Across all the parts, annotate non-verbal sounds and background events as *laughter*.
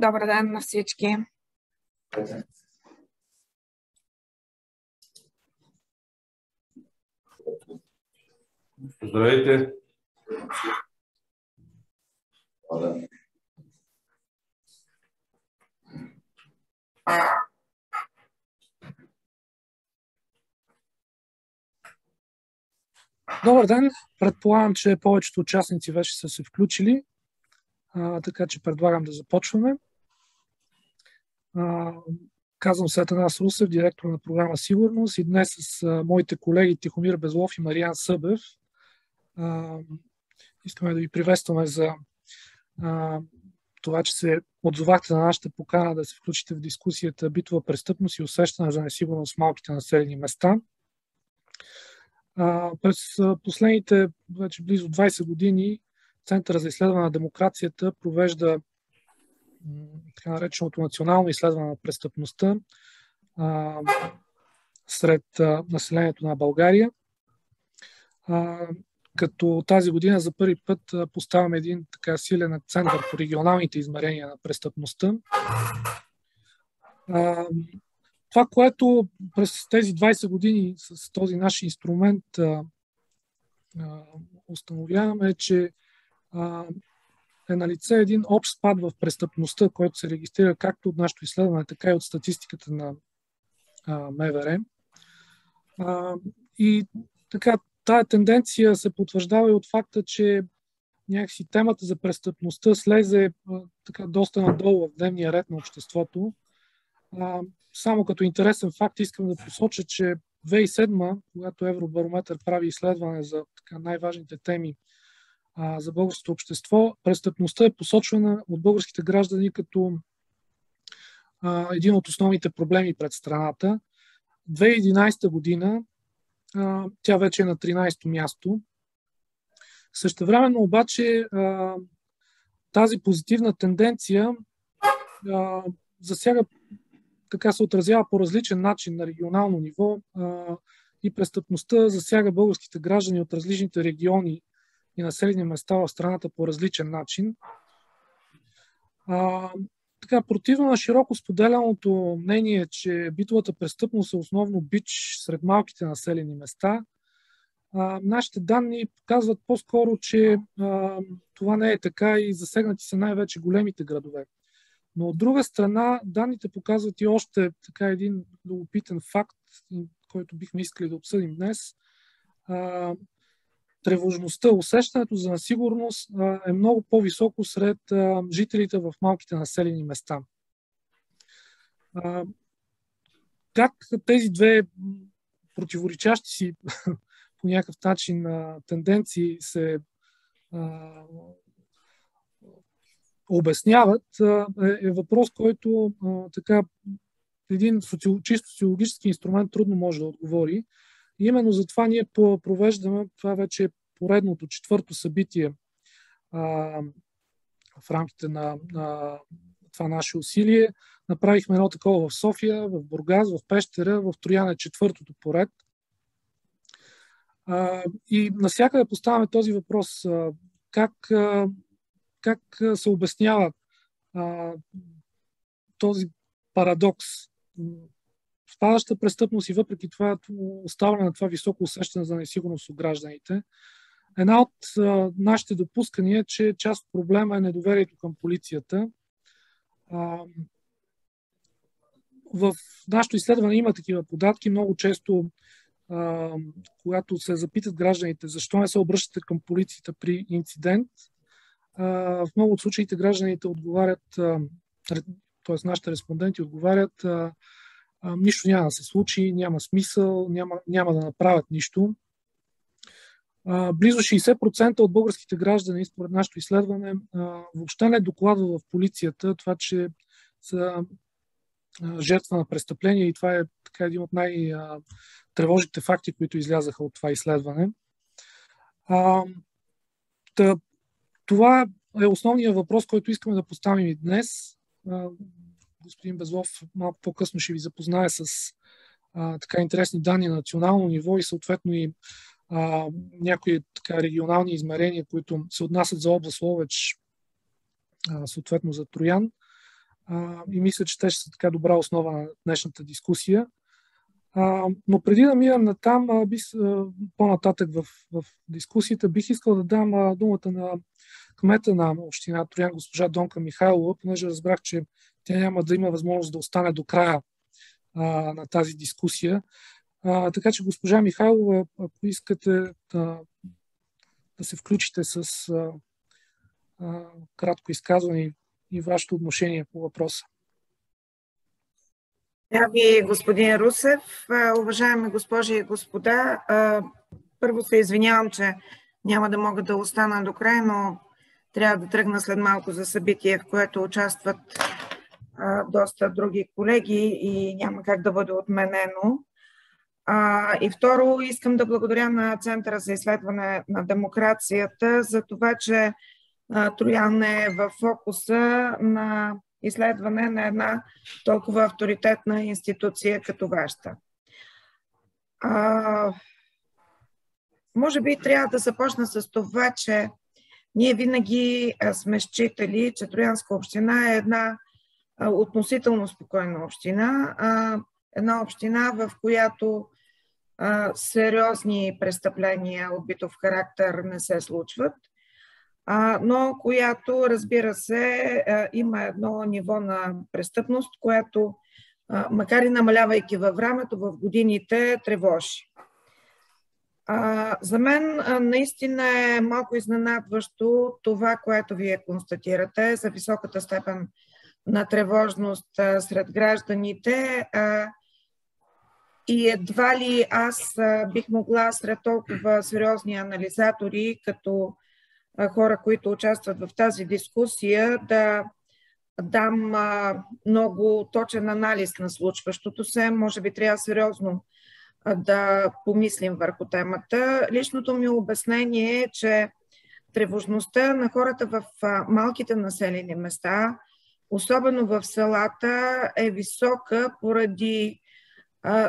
Добър ден на всички. Здравейте! Добър ден! Предполагам, че повечето участници вече са се включили, а, така че предлагам да започваме. Казвам се Атанас Русев, директор на програма Сигурност и днес с моите колеги Тихомир Безлов и Мариан Събев искаме да ви приветстваме за това, че се отзовахте на нашата покана да се включите в дискусията битова престъпност и усещане за несигурност в малките населени места. През последните вече близо 20 години Центъра за изследване на демокрацията провежда така нареченото национално изследване на престъпността а, сред а, населението на България. А, като тази година за първи път поставяме един така силен акцент върху регионалните измерения на престъпността. А, това, което през тези 20 години с този наш инструмент а, а, установяваме, е, че а, е на лице един общ спад в престъпността, който се регистрира както от нашето изследване, така и от статистиката на а, МВР. А, и така, тая тенденция се потвърждава и от факта, че някакси темата за престъпността слезе а, така доста надолу в дневния ред на обществото. А, само като интересен факт искам да посоча, че 2007, когато Евробарометър прави изследване за така най-важните теми а, за българското общество, престъпността е посочвана от българските граждани като а, един от основните проблеми пред страната. 2011 година а, тя вече е на 13-то място. Същевременно обаче а, тази позитивна тенденция а, засяга, така се отразява по различен начин на регионално ниво а, и престъпността засяга българските граждани от различните региони и населени места в страната по различен начин. А, така, противно на широко споделяното мнение, че битовата престъпност е основно бич сред малките населени места, а, нашите данни показват по-скоро, че а, това не е така и засегнати са най-вече големите градове. Но от друга страна, данните показват и още така един любопитен факт, който бихме искали да обсъдим днес. А, тревожността, усещането за несигурност е много по-високо сред жителите в малките населени места. Как тези две противоречащи си *laughs* по някакъв начин тенденции се обясняват, е, е въпрос, който така един чисто социологически инструмент трудно може да отговори. Именно затова ние провеждаме, това вече е поредното четвърто събитие а, в рамките на, на това наше усилие. Направихме едно такова в София, в Бургас, в Пещера, в Трояна е четвъртото поред. А, и насякъде поставяме този въпрос. А, как, а, как се обяснява а, този парадокс? Спадаща престъпност и въпреки това оставане на това високо усещане за несигурност от гражданите. Една от а, нашите допускания е, че част от проблема е недоверието към полицията. А, в нашето изследване има такива податки. Много често, а, когато се запитат гражданите защо не се обръщате към полицията при инцидент, а, в много от случаите гражданите отговарят, т.е. нашите респонденти отговарят, а, нищо няма да се случи, няма смисъл, няма, няма да направят нищо. А, близо 60% от българските граждани, според нашето изследване, а, въобще не докладва в полицията това, че са жертва на престъпление и това е така един от най-тревожните факти, които излязаха от това изследване. А, тъ, това е основният въпрос, който искаме да поставим и днес господин Безлов малко по-късно ще ви запознае с а, така интересни данни на национално ниво и съответно и а, някои така регионални измерения, които се отнасят за област Ловеч, а, съответно за Троян. а, и мисля, че те ще са така добра основа на днешната дискусия. А, но преди да минем на там, по-нататък в, в дискусията, бих искал да дам а, думата на кмета на община Троян, госпожа Донка Михайлова, понеже разбрах, че тя няма да има възможност да остане до края а, на тази дискусия. А, така че, госпожа Михайлова, ако искате да, да се включите с а, а, кратко изказване и вашето отношение по въпроса. Ви, господин Русев. Уважаеми госпожи и господа, първо се извинявам, че няма да мога да остана до край, но трябва да тръгна след малко за събитие, в което участват доста други колеги и няма как да бъде отменено. И второ, искам да благодаря на Центъра за изследване на демокрацията за това, че Троян е в фокуса на изследване на една толкова авторитетна институция като вашата. А, може би трябва да започна с това, че ние винаги сме считали, че Троянска община е една относително спокойна община, една община, в която сериозни престъпления от битов характер не се случват но която, разбира се, има едно ниво на престъпност, което, макар и намалявайки във времето, в годините тревожи. За мен наистина е малко изненадващо това, което вие констатирате за високата степен на тревожност сред гражданите. И едва ли аз бих могла сред толкова сериозни анализатори, като хора, които участват в тази дискусия, да дам много точен анализ на случващото се. Може би трябва сериозно да помислим върху темата. Личното ми обяснение е, че тревожността на хората в малките населени места, особено в селата, е висока поради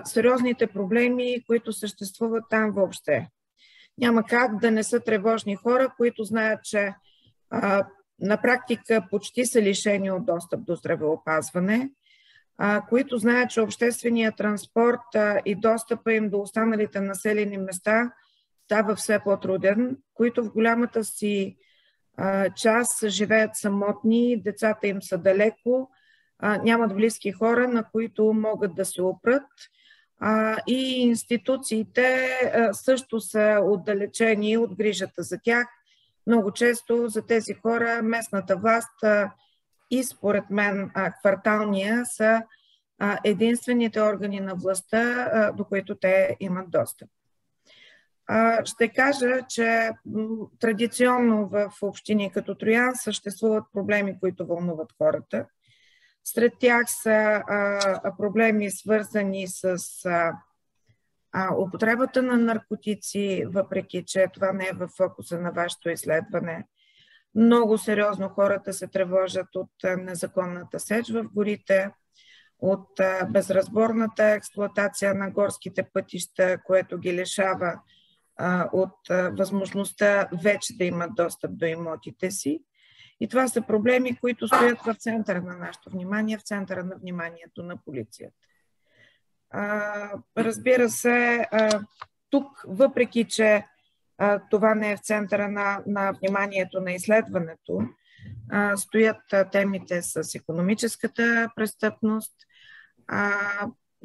сериозните проблеми, които съществуват там въобще. Няма как да не са тревожни хора, които знаят, че а, на практика почти са лишени от достъп до здравеопазване, а, които знаят, че общественият транспорт а, и достъпа им до останалите населени места става все по-труден, които в голямата си а, част живеят самотни, децата им са далеко, нямат близки хора, на които могат да се опрат – и институциите също са отдалечени от грижата за тях. Много често за тези хора местната власт и според мен кварталния са единствените органи на властта, до които те имат достъп. Ще кажа, че традиционно в общини като Троян съществуват проблеми, които вълнуват хората – сред тях са проблеми свързани с употребата на наркотици, въпреки че това не е в фокуса на вашето изследване. Много сериозно хората се тревожат от незаконната сеч в горите, от безразборната експлуатация на горските пътища, което ги лишава от възможността вече да имат достъп до имотите си. И това са проблеми, които стоят в центъра на нашето внимание, в центъра на вниманието на полицията. Разбира се, тук, въпреки че това не е в центъра на, на вниманието на изследването, стоят темите с економическата престъпност.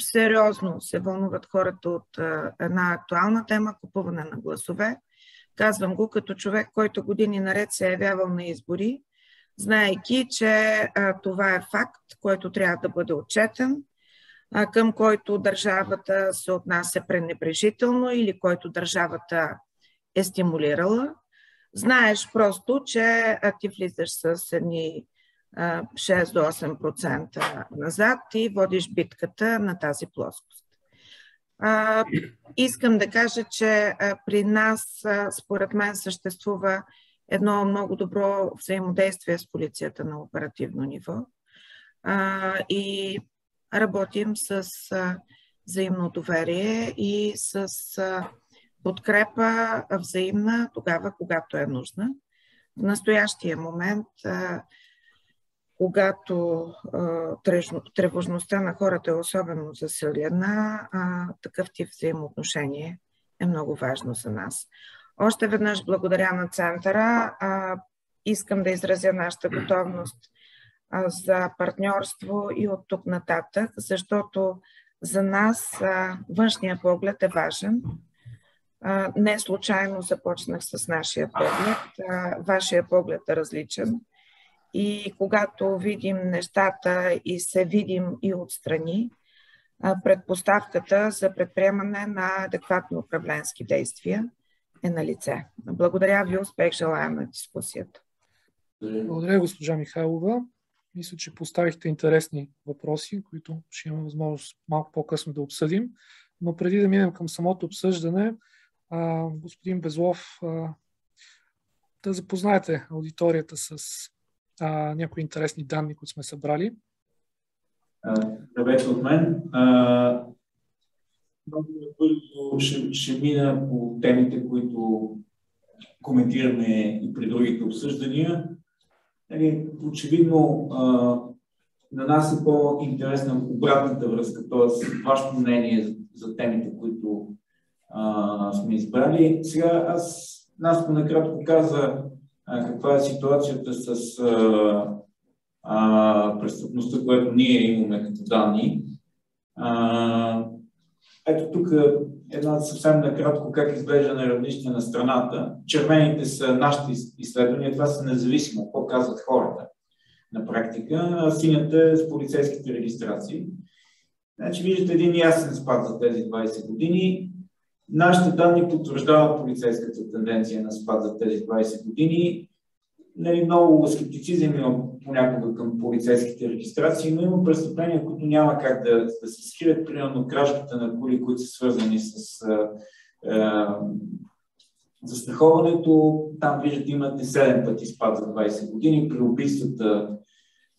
Сериозно се вълнуват хората от една актуална тема купуване на гласове. Казвам го като човек, който години наред се е явявал на избори, знаеки, че това е факт, който трябва да бъде отчетен, към който държавата се отнася пренебрежително или който държавата е стимулирала. Знаеш просто, че ти влизаш с едни 6 до 8% назад и водиш битката на тази плоскост. Искам да кажа, че при нас, според мен, съществува едно много добро взаимодействие с полицията на оперативно ниво и работим с а, взаимно доверие и с подкрепа взаимна тогава, когато е нужна. В настоящия момент когато тревожността на хората е особено засилена, такъв тип взаимоотношение е много важно за нас. Още веднъж благодаря на Центъра. Искам да изразя нашата готовност за партньорство и от тук нататък, защото за нас външния поглед е важен. Не случайно започнах с нашия поглед. Вашия поглед е различен. И когато видим нещата и се видим и отстрани, предпоставката за предприемане на адекватни управленски действия е на лице. Благодаря ви, успех желая на дискусията. Благодаря, госпожа Михайлова. Мисля, че поставихте интересни въпроси, които ще имаме възможност малко по-късно да обсъдим. Но преди да минем към самото обсъждане, господин Безлов, да запознаете аудиторията с а, някои интересни данни, които сме събрали. Здравейте от мен. Много ще, ще мина по темите, които коментираме и при другите обсъждания. Нали, очевидно, а, на нас е по-интересна обратната връзка, т.е. вашето мнение за, за темите, които а, сме избрали. Сега аз, нас накратко каза каква е ситуацията с а, а, престъпността, която ние имаме като данни. А, ето тук една съвсем накратко как изглежда на равнище на страната. Червените са нашите изследвания, това са независимо, какво казват хората на практика, а синята е с полицейските регистрации. Значи виждате един ясен спад за тези 20 години. Нашите данни потвърждават полицейската тенденция на спад за тези 20 години. Нали, много скептицизъм има понякога към полицейските регистрации, но има престъпления, които няма как да, да се скрият. Примерно кражбите на коли, които са свързани с а, а, застраховането. Там виждате, имате 7 пъти спад за 20 години. При убийствата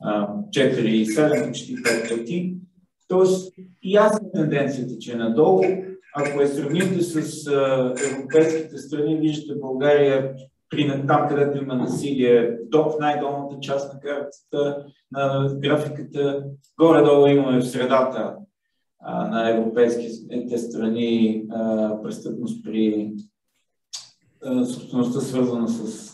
4 и 7, почти 5 пъти. Тоест, ясна тенденцията, че е надолу. Ако я сравните с европейските страни, виждате България при там, където има насилие, в най-долната част на картата, на графиката, горе-долу имаме в средата а, на европейските страни а, престъпност при а, собствеността, свързана с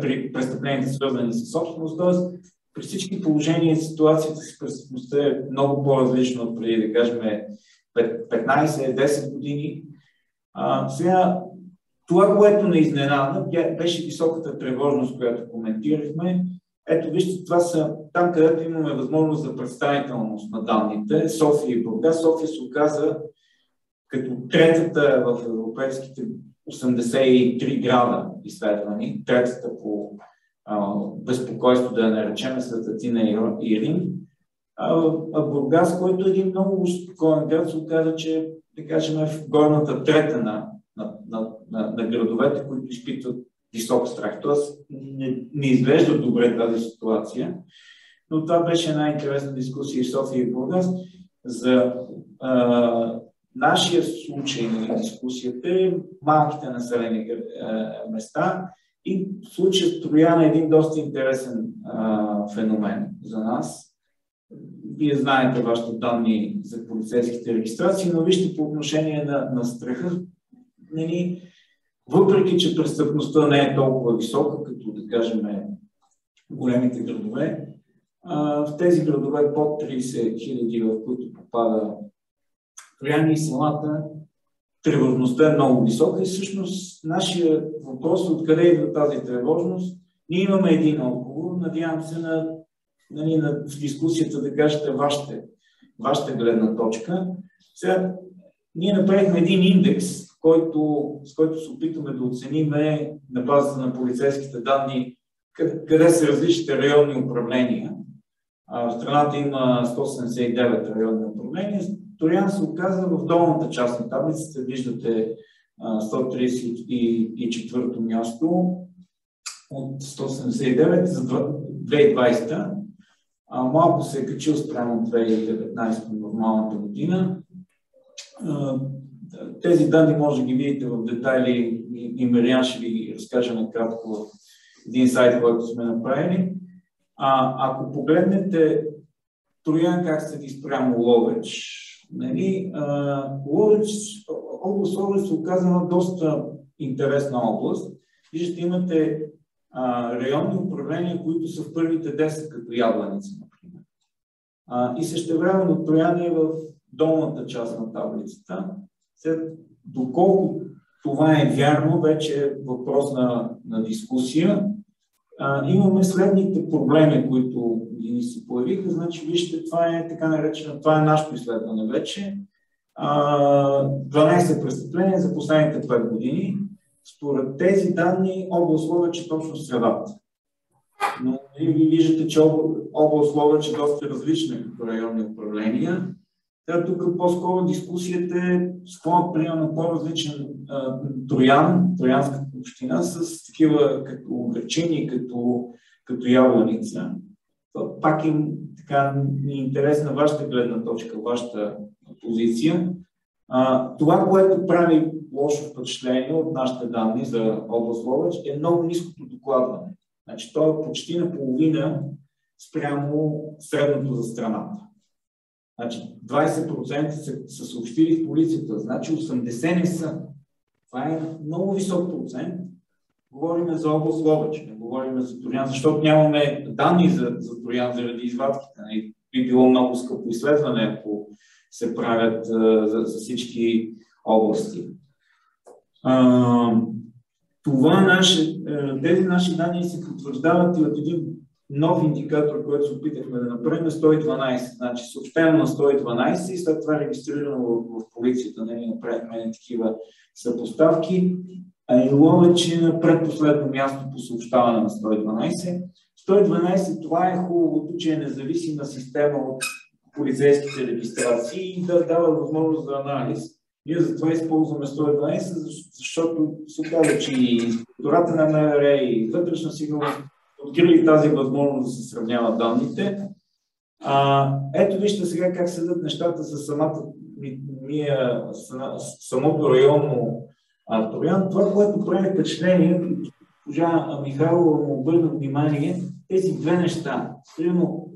при престъпленията, свързани с собственост. Т.е. при всички положения ситуацията с престъпността е много по-различна от преди, да кажем, 15-10 години. Сега това, което не изненада, беше високата тревожност, която коментирахме. Ето, вижте, това са там, където имаме възможност за представителност на данните. София и Бургас. София се оказа като третата в европейските 83 града изследвани, третата по а, безпокойство, да я наречем, след Атина и Рим. А, Бургас, който е един много спокоен град, се оказа, че, да кажем, е в горната трета на на, на, на, на градовете, които изпитват висок страх. Тоест не, не изглежда добре тази ситуация, но това беше една интересна дискусия в София и Бургас за а, нашия случай на дискусията е малките населени а, места и в Трояна е един доста интересен а, феномен за нас. Вие знаете вашите данни за полицейските регистрации, но вижте по отношение на, на страха, нали, въпреки че престъпността не е толкова висока, като да кажем големите градове, в тези градове под 30 хиляди, в които попада Трояни и селата, тревожността е много висока и всъщност нашия въпрос е откъде идва тази тревожност. Ние имаме един отговор, надявам се на, нали, на в дискусията да кажете вашите, вашата гледна точка. Сега, ние направихме един индекс който, с който се опитваме да оценим на базата на полицейските данни къде, са различните районни управления. А, в страната има 179 районни управления. Торян се оказа в долната част на таблицата. Виждате 134 място от 179 за 2020. Малко се е качил спрямо 2019 нормалната година. Тези данни може да ги видите в детайли и Мариан ще ви разкаже накратко един сайт, който сме направили. А, ако погледнете Троян как седи спрямо Ловеч, нали, Ловеч, област Ловеч се оказана доста интересна област и имате а, районни управления, които са в първите 10 като Ябланица, например. А, и същевременно Троян е в долната част на таблицата. След, доколко това е вярно, вече е въпрос на, на дискусия. А, имаме следните проблеми, които ни се появиха. Значи, вижте, това е така наречено, това е нашето изследване вече. А, 12 престъпления за последните 5 години. Според тези данни област Ловеч е точно средата. Но ви виждате, че област Ловеч е доста различна като районни управления. Та тук по-скоро дискусията е склонът примерно по-различен Троян, Троянската община, с такива като Гърчини, като, като Ябланица. Пак им така ми е интересна вашата гледна точка, вашата позиция. А, това, което прави лошо впечатление от нашите данни за област Ловеч е много ниското докладване. Значи, то е почти наполовина спрямо средното за страната. Значи 20% са, са съобщили в полицията, значи 80% не са. Това е много висок процент. Говорим за област Ловеч, не говорим за Ториан, защото нямаме данни за, за Ториан заради извадките. Нали? Би било много скъпо изследване, ако се правят а, за, за всички области. Това наше, тези наши данни се потвърждават и от един нов индикатор, който се опитахме да направим е 112. Значи съобщено на 112 и след това регистрирано в, в полицията. Не нали, направихме такива съпоставки. А и Ловеч е на предпоследно място по съобщаване на 112. 112 това е хубавото, че е независима система от полицейските регистрации и да дава възможност за анализ. Ние затова използваме 112, защото се оказа, че и инспектората на МВР и вътрешна сигурност открили тази възможност да се сравняват данните. А, ето вижте сега как седат нещата за самата, мия, самото районно а, Троян. Това, което прави впечатление, госпожа Михайлова му обърна внимание, тези две неща. Примерно,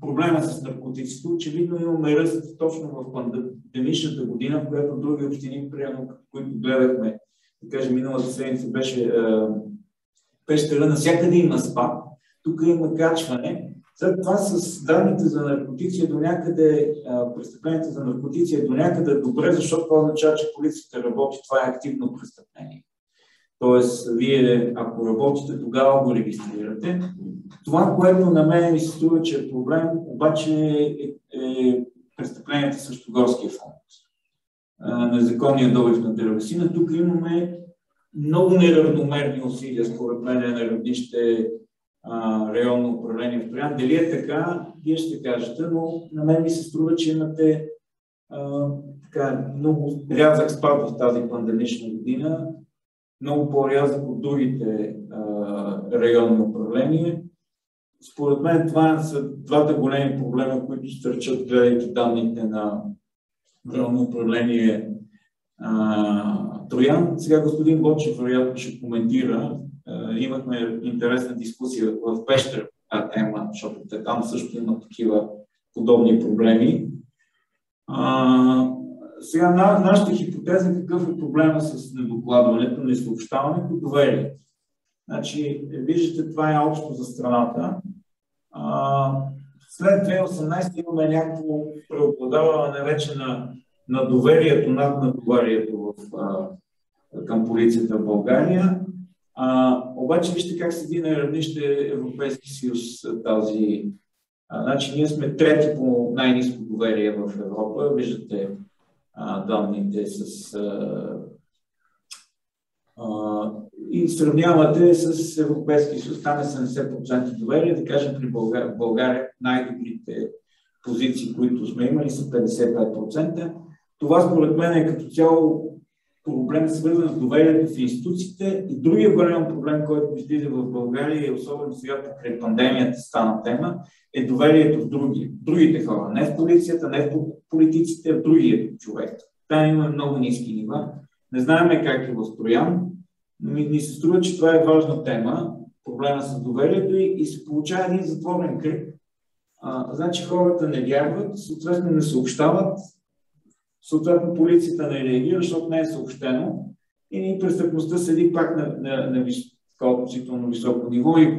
проблема с наркотиците, очевидно имаме ръст точно в пандемичната година, в която други общини, примерно, които гледахме, да кажем, миналата седмица беше пещера, навсякъде има спад, тук има качване. След това с данните за наркотици е до някъде, престъпленията за наркотици е до някъде добре, защото това означава, че полицията работи, това е активно престъпление. Тоест, вие, ако работите, тогава го регистрирате. Това, което на мен ми се струва, че е проблем, обаче е, е престъпленията срещу горския фонд. Незаконния добив на дървесина. Тук имаме много неравномерни усилия, според мен, на равнище районно управление в Троян. Дали е така, вие ще кажете, но на мен ми се струва, че имате а, така, много рязък спад в тази пандемична година, много по-рязък от другите районни управления. Според мен това са двата големи проблема, които стърчат, гледайки данните на районно управление Троян. Сега господин Бочев вероятно ще коментира. Имахме интересна дискусия в Пещер тази тема, защото там също има такива подобни проблеми. Сега на, нашата хипотеза какъв е проблема с недокладването, несъобщаването, доверие. Значи, виждате, това е общо за страната. А, след 2018 имаме някакво преобладаване вече на на доверието над надоверието в, а, към полицията в България. А, обаче вижте как седи на равнище Европейски съюз тази. А, значи ние сме трети по най-низко доверие в Европа. Виждате данните с. А, и сравнявате с Европейски съюз, там е 70% доверие, да кажем при България, България най-добрите позиции, които сме имали са 55%. Това според мен е като цяло проблем свързан с доверието в институциите и другия голям проблем, който излиза в България и особено сега покрай пандемията стана тема, е доверието в други, другите хора. Не в полицията, не в политиците, а в другия човек. Там има много ниски нива. Не знаем как е в Троян, но ми, ми се струва, че това е важна тема. проблема с доверието и, и се получава един затворен кръг. А, значи хората не вярват, съответно не съобщават, съответно полицията не реагира, защото не е съобщено и престъпността седи пак на, на, на вис... относително високо ниво и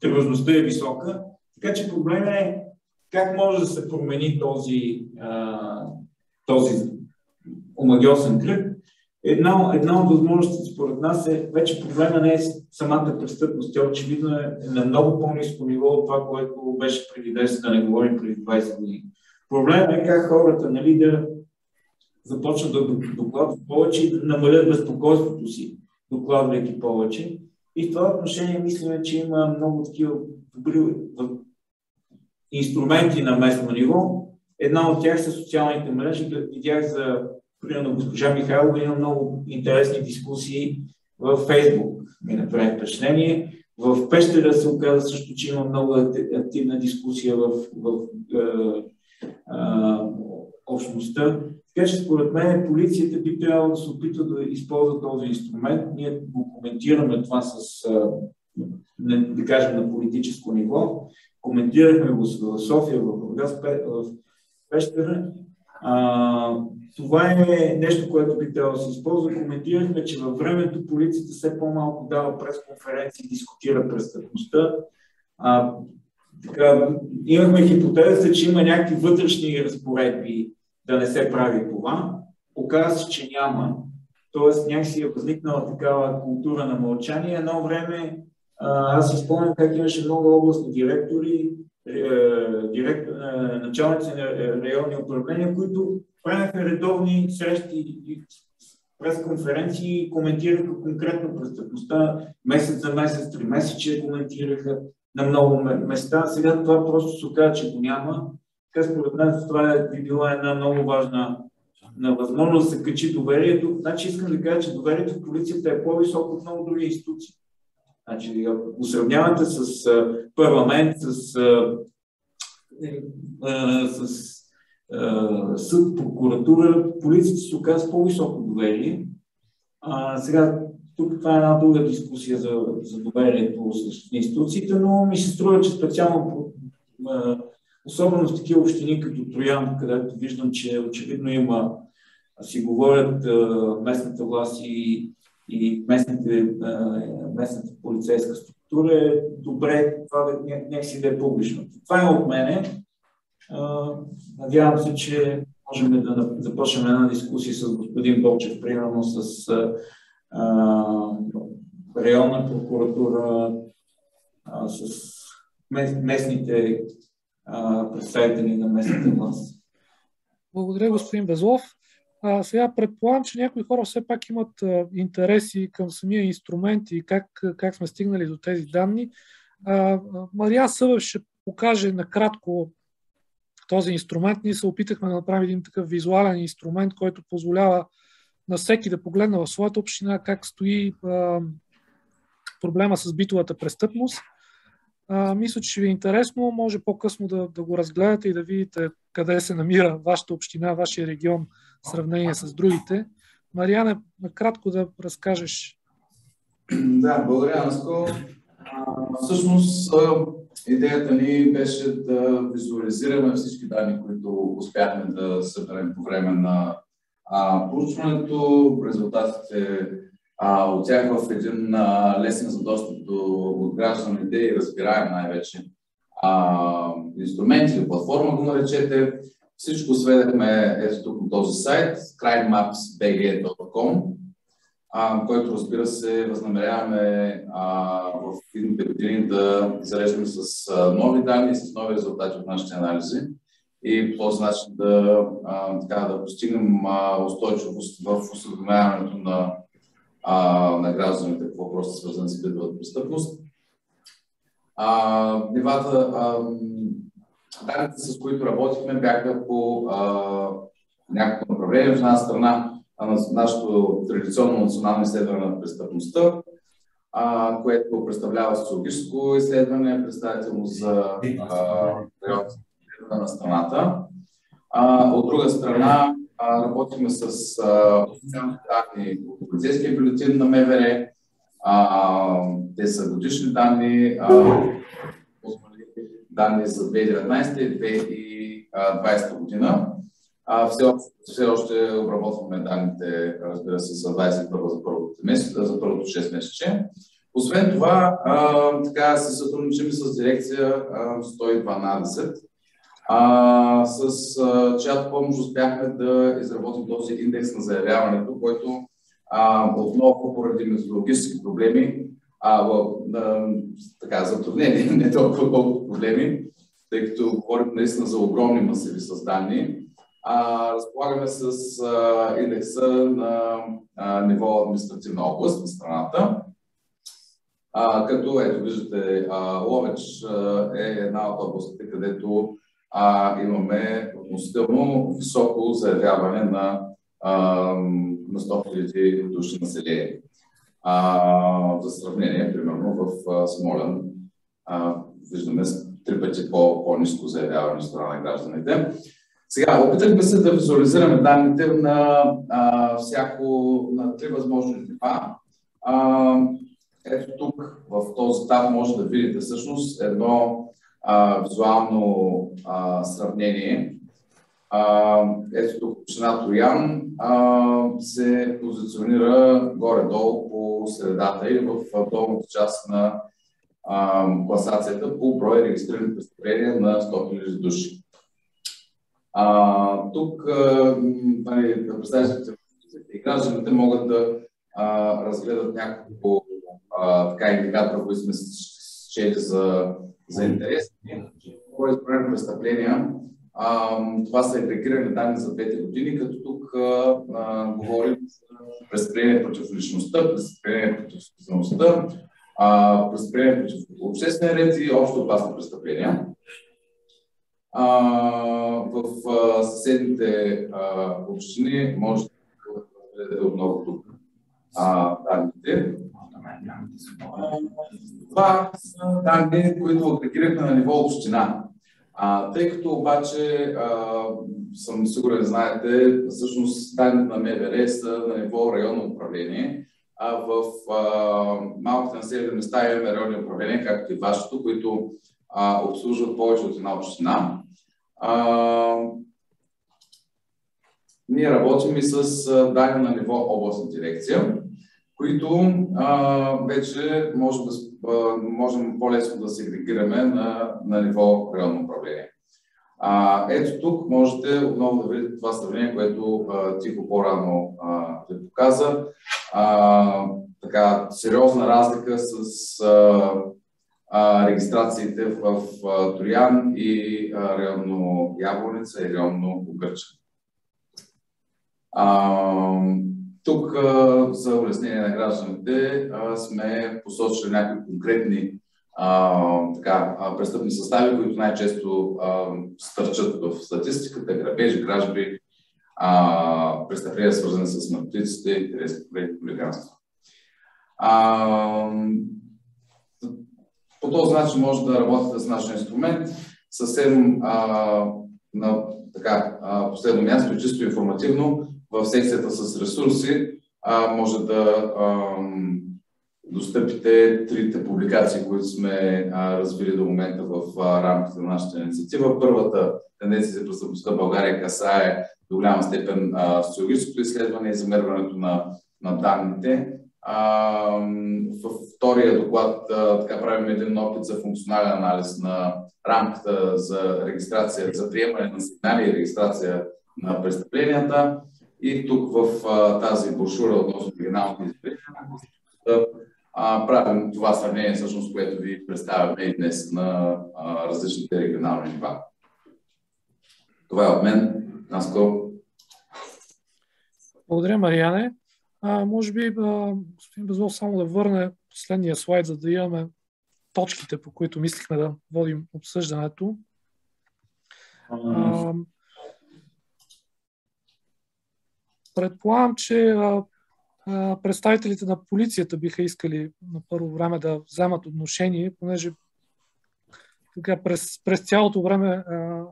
тревожността е висока. Така че проблемът е как може да се промени този, а, този омагиосен кръг. Една, една от възможностите според нас е, вече проблема не е самата престъпност, тя очевидно е на много по-низко ниво от това, което беше преди 10, да не говорим преди 20 години. Проблемът е как хората нали, да започнат да докладват повече и да намалят безпокойството си, докладвайки повече. И в това отношение мислиме, че има много такива добри инструменти на местно ниво. Една от тях са социалните мрежи. Видях за примерно госпожа Михайлова има много интересни дискусии в Фейсбук. Ми направи впечатление. В Пещера се оказа също, че има много активна дискусия в, в, в общността. Така че според мен полицията би трябвало да се опита да използва този инструмент. Ние го коментираме това с, да кажем, на политическо ниво. Коментирахме го в София, в Бургас, в Пещера. А, това е нещо, което би трябвало да се използва. Коментирахме, че във времето полицията все по-малко дава пресконференции, дискутира престъпността. А, така, имахме хипотезата, че има някакви вътрешни разпоредби да не се прави това. Оказва се, че няма. Тоест някакси е възникнала такава култура на мълчание. Едно време аз си спомням как имаше много областни директори, е, директ, е, началници на районни управления, които правяха редовни срещи през конференции и коментираха конкретно престъпността. Месец за месец, три месече коментираха на много места. Сега това просто се оказа, че го няма. Така според нас това е, би била една много важна на възможност да се качи доверието. Значи искам да кажа, че доверието в полицията е по-високо от много други институции. Значи, ако сравнявате с парламент, с, а, с съд, прокуратура, полицията се оказва по-високо доверие. А, сега, тук това е една друга дискусия за, за доверието с институциите, но ми се струва, че специално особено в такива общини като Троян, където виждам, че очевидно има, си говорят местната власт и, и местните, местната полицейска структура, е добре това да някакси да е публично. Това е от мене. Надявам се, че можем да започнем една дискусия с господин Бочев, примерно с районна прокуратура, с местните представители на местната власт. Благодаря, господин Безлов. А, сега предполагам, че някои хора все пак имат а, интереси към самия инструмент и как, как сме стигнали до тези данни. А, Мария Съвев ще покаже накратко този инструмент. Ние се опитахме да направим един такъв визуален инструмент, който позволява на всеки да погледне в своята община как стои а, проблема с битовата престъпност а, мисля, че ви е интересно. Може по-късно да, да го разгледате и да видите къде се намира вашата община, вашия регион в сравнение с другите. Мариане, накратко да разкажеш. Да, благодаря, Наско. Всъщност, идеята ни беше да визуализираме всички данни, които успяхме да съберем по време на проучването, резултатите а, от тях в един а, лесен за достъп до от гражданите и разбираем най-вече а, инструмент или платформа го наречете. Всичко сведахме ето тук на този сайт, crimemapsbg.com, който разбира се възнамеряваме а, в идните години да зареждаме с а, нови данни, с нови резултати от нашите анализи и по този начин да, а, така, да постигнем а, устойчивост в осъзнаяването на а, на гражданите по въпроси, свързани с битовата престъпност. А, нивата, а, данните, с които работихме, бяха по а, някакво направление. В една страна на нашето традиционно национално изследване на престъпността, а, което представлява социологическо изследване, представително за на страната. А, от друга страна, работихме с официални данни от полицейския бюлетин на МВР, А, те са годишни данни, а, данни за 2019 и 2020 година. А, все, още, все още обработваме данните, разбира се, за 21 за първото, месец, за първото 6 месече. Освен това, а, така се сътрудничим с дирекция а, 112, а, с а, чиято помощ успяхме да изработим този индекс на заявяването, който а, отново поради методологически проблеми, а, а, така, затруднени, *laughs* не толкова колко проблеми, тъй като говорим наистина за огромни масиви с данни, а, разполагаме с а, индекса на а, ниво административна област на страната. А, като ето виждате, а, Ловеч а, е една от областите, където а, имаме относително високо заявяване на, а, на 100 000 души население. А, за сравнение, примерно в а, Смолен а, виждаме три пъти по, по-низко заявяване страна на гражданите. Сега, опитахме се да визуализираме данните на а, всяко, на три възможни нива. ето тук, в този таб, може да видите всъщност едно а, визуално а, сравнение. А, ето тук община Троян а, се позиционира горе-долу по средата или в долната част на а, класацията по брой регистрирани престъпления на 100 000 души. А, тук нали, представителите и гражданите могат да а, разгледат няколко а, така индикатора, които сме чели за, за интерес. Кой избрани престъпления? А, това са агрегирани данни за двете години, като тук а, а, говорим за престъпление против личността, престъпление против специалността, престъпление против обществен ред и общо опасни престъпления. А, в а, съседните а, общини може да разгледате отново тук а, данните. Това са данни, които агрегирахме на ниво община. А, тъй като обаче а, съм сигурен, знаете, всъщност данните на МВР са на ниво районно управление. А в а, малките населени места имаме районни управления, както и вашето, които а, обслужват повече от една община. А, ние работим и с данни на ниво областна дирекция, които а, вече може да, а, можем по-лесно да се агрегираме на, на ниво районно управление. А, ето тук можете отново да видите това сравнение, което а, Тихо по-рано ви показа. А, така, сериозна разлика с а, а, регистрациите в, в Троян и а, районно Яблоница и районно Угърча. Тук за улеснение на гражданите сме посочили някои конкретни а, така, престъпни състави, които най-често стърчат в статистиката, грабежи, кражби, престъпления свързани с наркотиците и хулиганство. По този начин може да работите с нашия инструмент. Съвсем а, на така, последно място чисто информативно в секцията с ресурси а, може да а, достъпите трите публикации, които сме а, развили до момента в а, рамките на нашата инициатива. Първата тенденция за престъпността България касае до голяма степен социологическото изследване и замерването на, на данните. А, във втория доклад а, така правим един опит за функционален анализ на рамката за регистрация, за приемане на сигнали и регистрация на престъпленията. И тук в а, тази брошура относно регионалните изпитания да а, правим това сравнение, всъщност, което ви представяме и днес на а, различните регионални нива. Това е от мен. Наско. Благодаря, Мариане. А, може би, а, господин Безвол, само да върне последния слайд, за да имаме точките, по които мислихме да водим обсъждането. А, предполагам, че представителите на полицията биха искали на първо време да вземат отношение, понеже така, през, през цялото време а,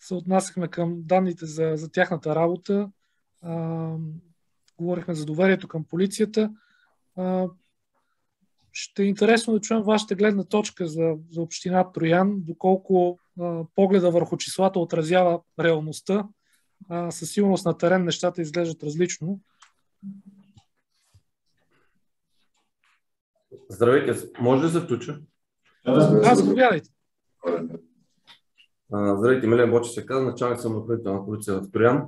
се отнасяхме към данните за, за тяхната работа. А, говорихме за доверието към полицията. А, ще е интересно да чуем вашата гледна точка за, за община Троян, доколко а, погледа върху числата отразява реалността. А, със сигурност на терен нещата изглеждат различно. Здравейте, може да се включа? Да, заповядайте. Здравейте, Милен Бочи се казва, началник съм на полиция в Троян.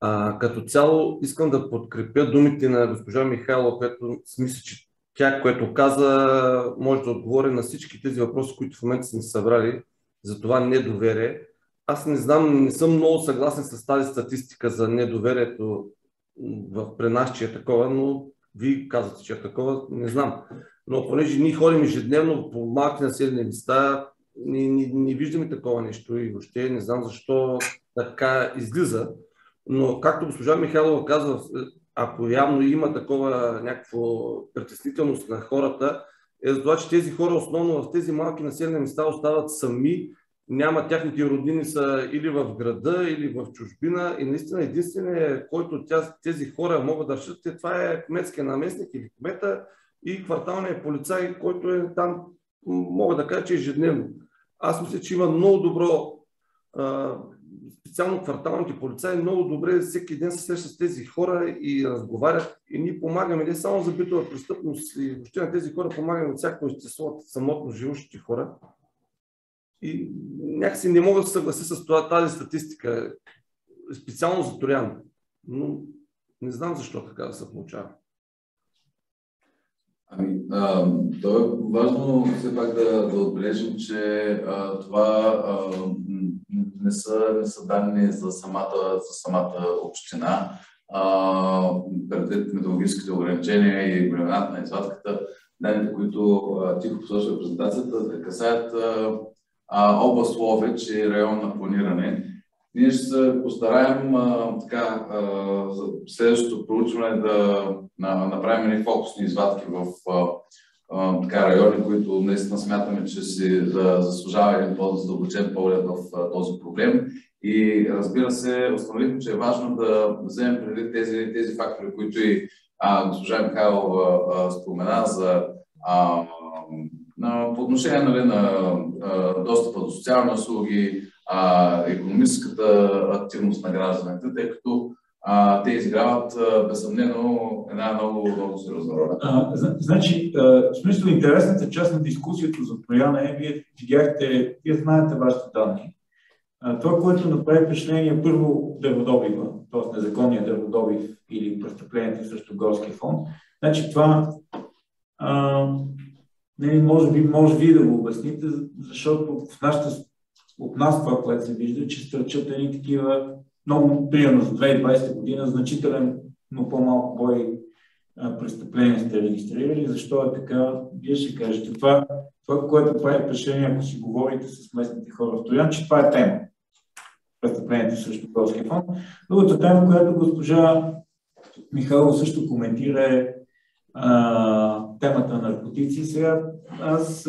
А, като цяло искам да подкрепя думите на госпожа Михайлова, която смисля, че тя, което каза, може да отговори на всички тези въпроси, които в момента сме събрали за това недоверие. Аз не знам, не съм много съгласен с тази статистика за недоверието в при нас, че е такова, но вие казвате, че е такова, не знам. Но понеже ние ходим ежедневно по малки населени места, не, не, не виждаме такова нещо и въобще не знам защо така излиза. Но както госпожа Михайлова казва, ако явно има такова някакво притеснителност на хората, е за това, че тези хора основно в тези малки населени места остават сами, няма тяхните роднини са или в града, или в чужбина и наистина единственият, който тя, тези хора могат да решат, е, това е кметския наместник или кмета и кварталният полицай, който е там, мога да кажа, че ежедневно. Аз мисля, че има много добро специално кварталните полицаи много добре всеки ден се срещат с тези хора и разговарят и ние помагаме не само за битова престъпност и въобще на тези хора помагаме от всяко естество, от самотно живущите хора. И някакси не мога да се съгласи с това, тази статистика, специално за Торян. Но не знам защо така да се получава. Ами, а, то е важно все пак да, да отбележим, че а, това а, не са, не са данни за самата, за самата община. А, предвид методологическите ограничения и големината на извадката, данните, които а, ти посочва в презентацията, касаят а, област Ловеч и район на планиране. Ние ще се постараем а, така, а, за следващото проучване да на, направим фокусни извадки в а, така, райони, които наистина смятаме, че си да заслужава един по-задълбочен поглед в този проблем. И разбира се, установихме, че е важно да вземем преди тези, тези фактори, които и а, госпожа Михайлова а, спомена за а, по отношение нали, на достъпа до социални услуги, економическата активност на гражданите, тъй като а, те изиграват безсъмнено една много, много сериозна роля. Значи, в смисъл интересната част на дискусията за Трояна е, вие видяхте, вие знаете вашите данни. А, това, което направи впечатление първо дърводобива, т.е. незаконния дърводобив или престъплението срещу горския фонд, значи това а, не, може би може ви да го обясните, защото в нашата, от нас това, което се вижда, че стърчат едни такива много, примерно за 2020 година, значителен, но по-малко бой престъпления сте регистрирали. Защо е така? Вие ще кажете. Това, това което прави впечатление, ако си говорите с местните хора в Троян, че това е тема. Престъплението срещу Полския фонд. Другата тема, която госпожа Михайло също коментира е а, темата на наркотици. Сега аз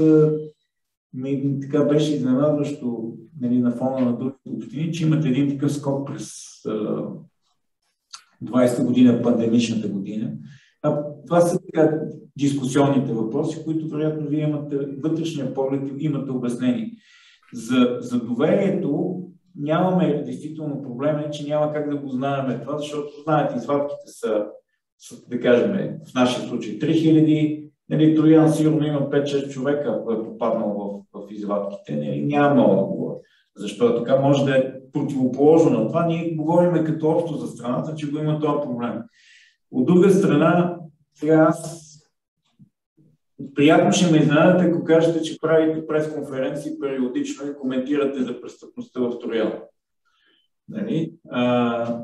ми така беше изненадващо нали, на фона на другите общини, че имат един такъв скок през 20-та година, пандемичната година. А това са така дискусионните въпроси, които вероятно вие имате вътрешния поглед, имате обяснение. За, за доверието нямаме действително проблем, че няма как да го знаем това, защото знаете, извадките са да кажем, в нашия случай 3000, нали, Троян сигурно има 5-6 човека, който е попаднал в, в извадките, нали, няма говоря. Защо е така? Може да е противоположно на това. Ние говорим като общо за страната, че го има този проблем. От друга страна, сега аз приятно ще ме изненадате, ако кажете, че правите пресконференции периодично и коментирате за престъпността в Троян. Нали? А,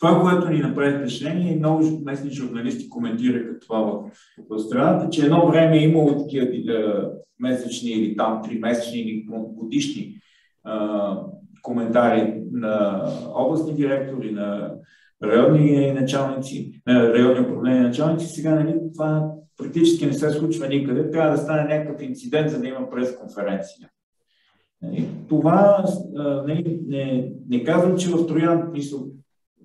това, което ни направи впечатление, и много местни журналисти коментираха това в, в страната, че едно време е имало такива месечни или там три месечни или годишни а, коментари на областни директори, на районни началници, на районни управления началници. Сега нали, това практически не се случва никъде. Трябва да стане някакъв инцидент, за да има пресконференция. Нали, това нали, не, не казвам, че в Троян, мисъл,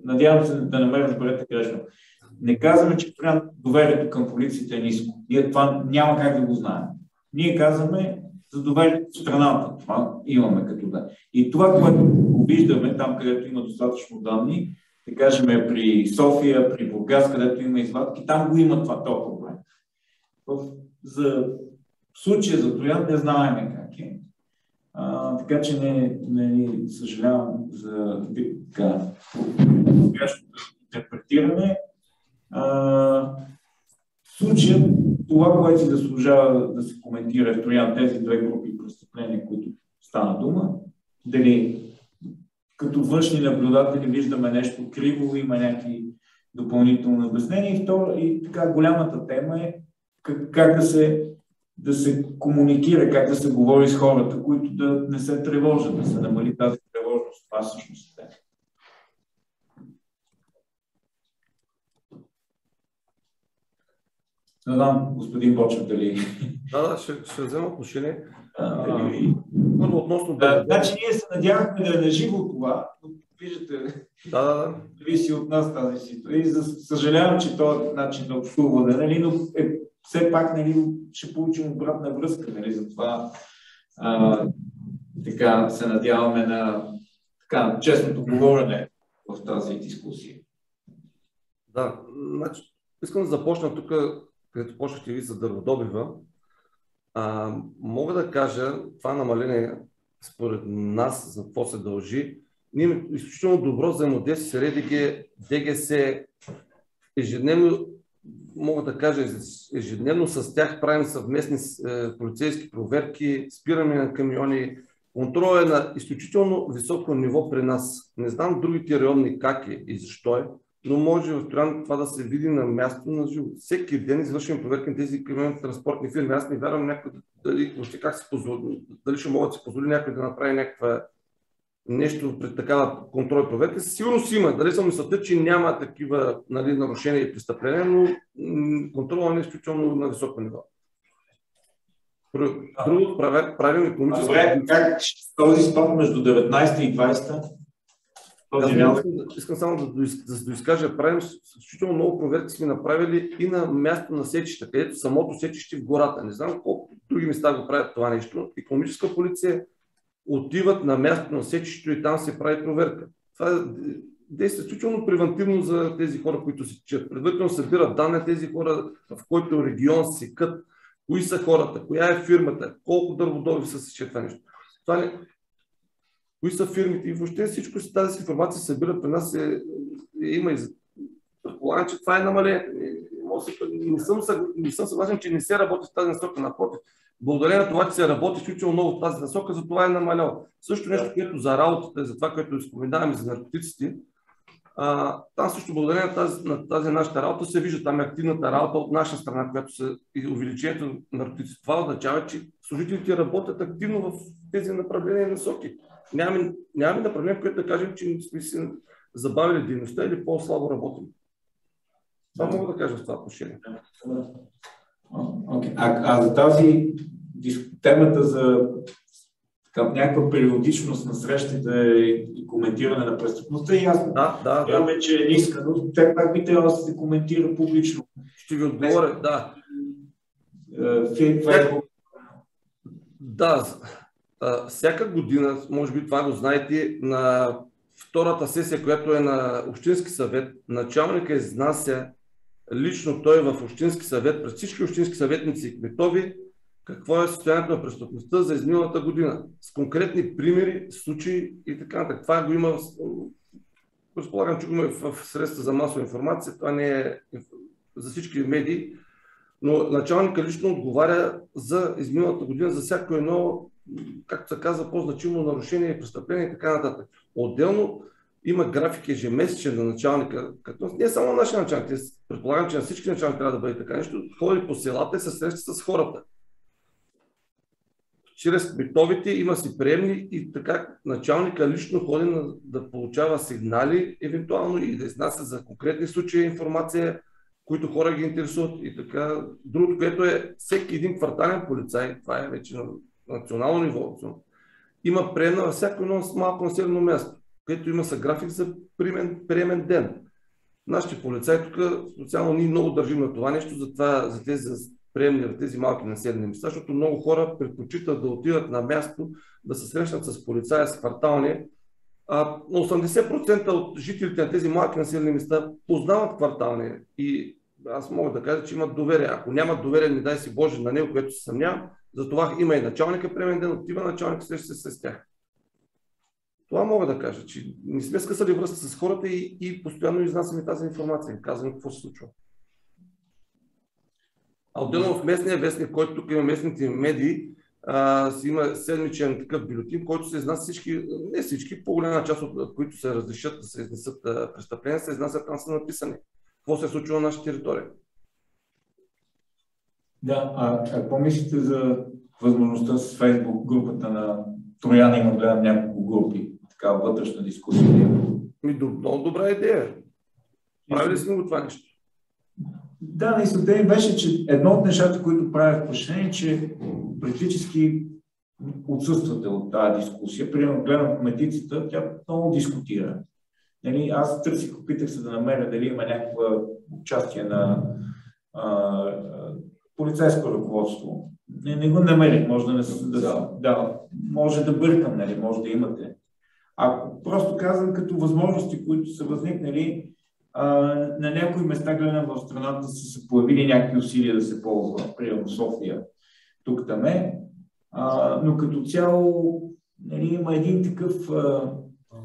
надявам се да не ме разберете грешно. Не казваме, че доверието към полицията е ниско. Ние това няма как да го знаем. Ние казваме за доверието в страната. Това имаме като да. И това, което го виждаме там, където има достатъчно данни, да кажем при София, при Бургас, където има извадки, там го има това този проблем. В, за случая за Троян не знаем как е. А, така че не, не съжалявам за така, интерпретиране. А, в случая това, което си заслужава да се коментира в Троян, тези две групи престъпления, които стана дума, дали като външни наблюдатели виждаме нещо криво, има някакви допълнителни обяснения. И, второ, и така голямата тема е как, как да, се, да се комуникира, как да се говори с хората, които да не се тревожат, да се намали тази тревожност. Това всъщност е. Не знам, господин Бочев, дали... Да, да, ще, ще взема отношение. Първо относно... Да, значи ние се надявахме да е наживо това, но виждате, да, да, да. зависи от нас тази ситуация. И за, съжалявам, че този начин на общуване, нали, но е, все пак нали, ще получим обратна връзка. Нали, затова а, така се надяваме на така, честното говорене в тази дискусия. Да, значи, искам да започна тук където почнахте ви за дърводобива, а, мога да кажа, това намаление според нас за какво се дължи. Ние имаме изключително добро взаимодействие с РДГ, ДГС, ежедневно, мога да кажа, ежедневно с тях правим съвместни е, полицейски проверки, спираме на камиони, контрол е на изключително високо ниво при нас. Не знам другите районни как е и защо е, но може в Троян това да се види на място на живо. Всеки ден извършваме проверки на тези камионни транспортни фирми. Аз не вярвам някой дали, въобще как се позволи, дали ще могат да се позволи някой да направи някаква нещо пред такава контрол и проверка. Сигурно си има. Дали съм мисълта, че няма такива нали, нарушения и престъпления, но контролът не е изключително на високо ниво. Друго правим економическо. Добре, как този спад между 19 и 20 този искам, искам само да, да, да изкажа, правим изключително много проверки сме направили и на място на сечища, където самото сечище в гората. Не знам колко други места го правят това нещо. Економическа полиция отиват на място на сечището и там се прави проверка. Това е действа изключително превентивно за тези хора, които се чат. Предварително събират данни тези хора, в който регион се кът, кои са хората, коя е фирмата, колко дърводови са сече това нещо. Това не, кои са фирмите и въобще всичко си тази информация се събира при нас. Е, е, има и предполагам, че това е намаление. Не съм, не съм съгласен, че не се работи в тази насока. Напротив, благодарение на това, че се работи изключително много в тази насока, за това е намалял. Също нещо, което за работата, за това, което споменаваме за наркотиците, а, там също благодарение на тази, на тази нашата работа се вижда там е активната работа от наша страна, която се и увеличението на наркотиците. Това означава, че служителите работят активно в тези направления и насоки нямаме, нямаме направление, в което да кажем, че сме си забавили дейността или по-слабо работим. Това мога да кажа в това отношение. Okay. А, а за тази темата за така, някаква периодичност на срещите и коментиране на престъпността е ясно. Да, да, да. че е ниска, но те пак би трябвало да се коментира публично. Ще ви отговоря, да. Фейсбук. Да, всяка година, може би това го знаете, на втората сесия, която е на Общински съвет, началника изнася лично той в Общински съвет, през всички общински съветници и кметови, какво е състоянието на престъпността за изминалата година. С конкретни примери, случаи и така нататък. Това го има, предполагам, че го има в средства за масова информация, това не е за всички медии, но началника лично отговаря за изминалата година, за всяко едно както се казва, по-значимо нарушение престъпление и така нататък. Отделно има график ежемесечен на началника, като не само на нашия началник, предполагам, че на всички началники трябва да бъде така нещо, ходи по селата и се среща с хората. Чрез битовите има си приемни и така началника лично ходи на, да получава сигнали, евентуално и да изнася за конкретни случаи информация, които хора ги интересуват и така. Другото, което е всеки един квартален полицай, това е вече национално ниво, има приемна във всяко едно малко населено място, където има са график за приемен, приемен ден. нашите полицаи тук специално ние много държим на това нещо, за, това, за тези приемни, тези малки населени места, защото много хора предпочитат да отидат на място, да се срещнат с полицая, с квартални. А 80% от жителите на тези малки населени места познават квартални и аз мога да кажа, че имат доверие. Ако нямат доверие, не дай си Боже на него, което се съмнявам, затова има и началника премен ден, отива началник, среща се с тях. Това мога да кажа, че не сме скъсали връзка с хората и, и постоянно изнасяме тази информация. Казваме какво се случва. А отделно в местния вестник, който тук има местните медии, а, си има седмичен такъв бюлетин, който се изнася всички, не всички, по-голяма част от които се разрешат да се изнесат престъпления, се изнасят там са написани. Какво се е случило на нашата територия? Да, а какво мислите за възможността с Фейсбук групата на Троян има гледам няколко групи, така вътрешна дискусия? Ми, много добра идея. Правили сме го това нещо. Да, мисълта ми беше, че едно от нещата, които прави впечатление, че практически отсъствате от тази дискусия. Примерно гледам кметицата, тя много дискутира. Нали, аз търсих, опитах се да намеря дали има някаква участие на а, полицейско ръководство. Не, не го намерих, може да не да, да, може да бъркам, нали, може да имате. Ако просто казвам като възможности, които са възникнали, а, на някои места гледам в страната са се появили някакви усилия да се ползва, примерно София, тук там е, а, но като цяло нали, има един такъв,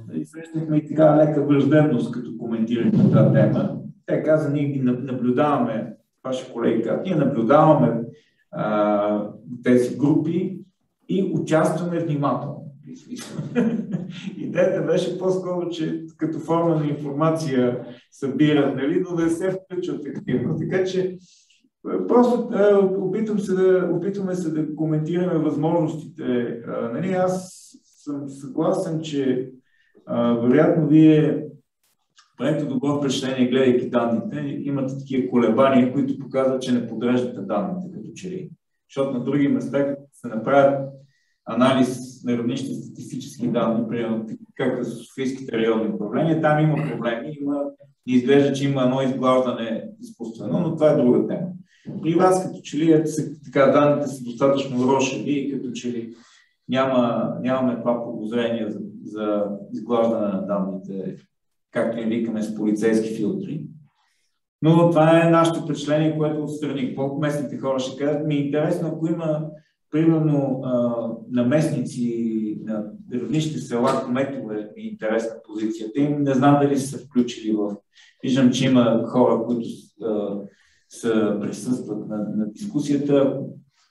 нали, срещнахме и така лека враждебност, като коментирахме тази тема. Те каза, ние ги наблюдаваме, ваши колеги казват, ние наблюдаваме а, тези групи и участваме внимателно. Идеята беше по-скоро, че като форма на информация събират, нали, но да се включват активно. Така че просто да, опитвам се да, опитваме се да коментираме възможностите. Нали, аз съм съгласен, че а, вероятно вие правите добро впечатление, гледайки данните, имате такива колебания, които показват, че не подреждате данните като че ли. Защото на други места, като се направят анализ на равнище статистически данни, примерно както с Софийските районни управления, там има проблеми, има, изглежда, че има едно изглаждане изкуствено, но това е друга тема. При вас като че ли така, данните са достатъчно рошеви и като че ли няма, нямаме това подозрение за, за изглаждане на данните, както им викаме с полицейски филтри. Но това е нашето впечатление, което отстрани. Колко местните хора ще кажат, ми е интересно, ако има примерно наместници на равнище села, кметове ми е интересна позицията им. Не знам дали са включили в... Виждам, че има хора, които а, са, присъстват на, на дискусията.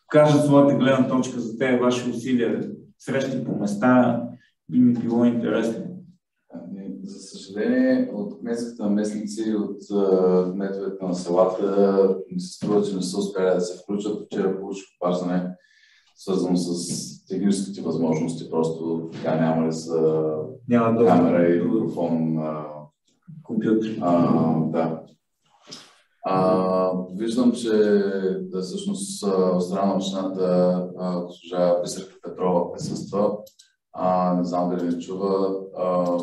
Кажат своята гледна точка за тези ваши усилия, срещи по места, би ми било интересно. За съжаление, от кметските наместници, от кметовете на селата, ми се струва, че не са успяли да се включат. Вчера получих опазване свързано с техническите възможности. Просто така няма ли са няма камера и микрофон. Компютър. да. А, виждам, че да, всъщност от страна на общината госпожа Бисерка Петрова присъства. А, не знам дали не чува. А,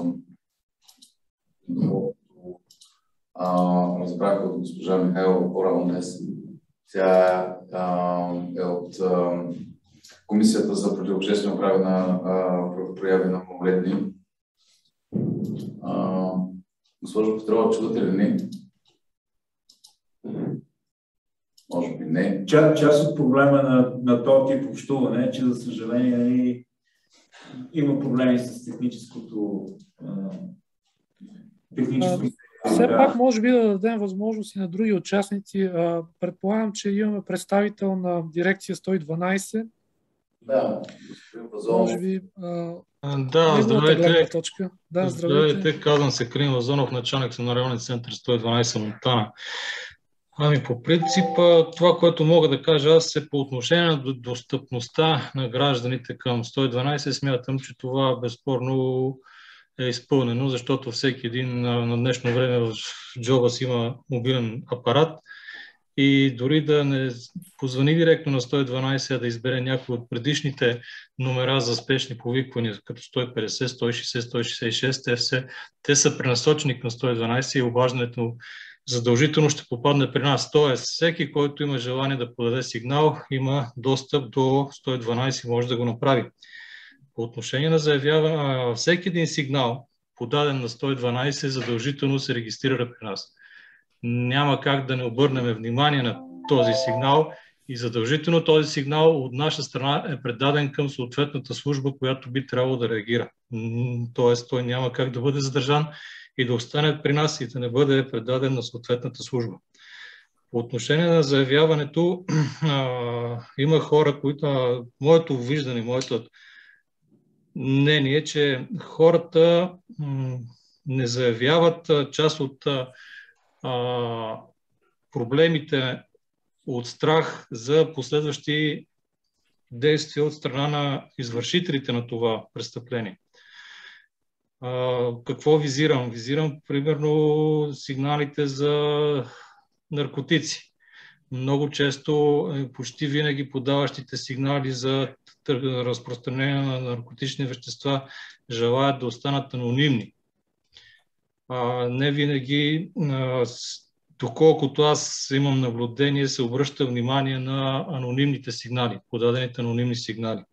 а, разбрах от госпожа Михайлова по-рано днес. Тя а, е от а, Комисията за противообществено право на прояви на малолетни. Госпожо Петрова, чувате ли ни? Може би не. Ча, част от проблема на, на този тип общуване е, че за съжаление нали, има проблеми с техническото техническо все пак може би да дадем възможност и на други участници. Предполагам, че имаме представител на дирекция 112, да, господин Вазонов. Може би, а, да, здравейте. Точка. Да, здравейте. здравейте. Казвам се Крим Вазонов, началник на районен център 112 Монтана. Ами по принцип, това, което мога да кажа аз е по отношение на достъпността на гражданите към 112, смятам, че това безспорно е изпълнено, защото всеки един на днешно време в джоба си има мобилен апарат и дори да не позвани директно на 112, а да избере някои от предишните номера за спешни повиквания, като 150, 160, 166, те, все, те са пренасочени към 112 и обаждането задължително ще попадне при нас. Тоест, всеки, който има желание да подаде сигнал, има достъп до 112 и може да го направи. По отношение на заявяване, всеки един сигнал, подаден на 112, задължително се регистрира при нас. Няма как да не обърнем внимание на този сигнал и задължително този сигнал от наша страна е предаден към съответната служба, която би трябвало да реагира. Тоест, той няма как да бъде задържан и да остане при нас и да не бъде предаден на съответната служба. По отношение на заявяването, *clears throat* а, има хора, които, а, моето виждане, моето мнение, че хората м- не заявяват а, част от а, проблемите от страх за последващи действия от страна на извършителите на това престъпление. А, какво визирам? Визирам, примерно, сигналите за наркотици. Много често, е, почти винаги подаващите сигнали за разпространение на наркотични вещества желаят да останат анонимни. А, не винаги, а, доколкото аз имам наблюдение, се обръща внимание на анонимните сигнали, подадените анонимни сигнали.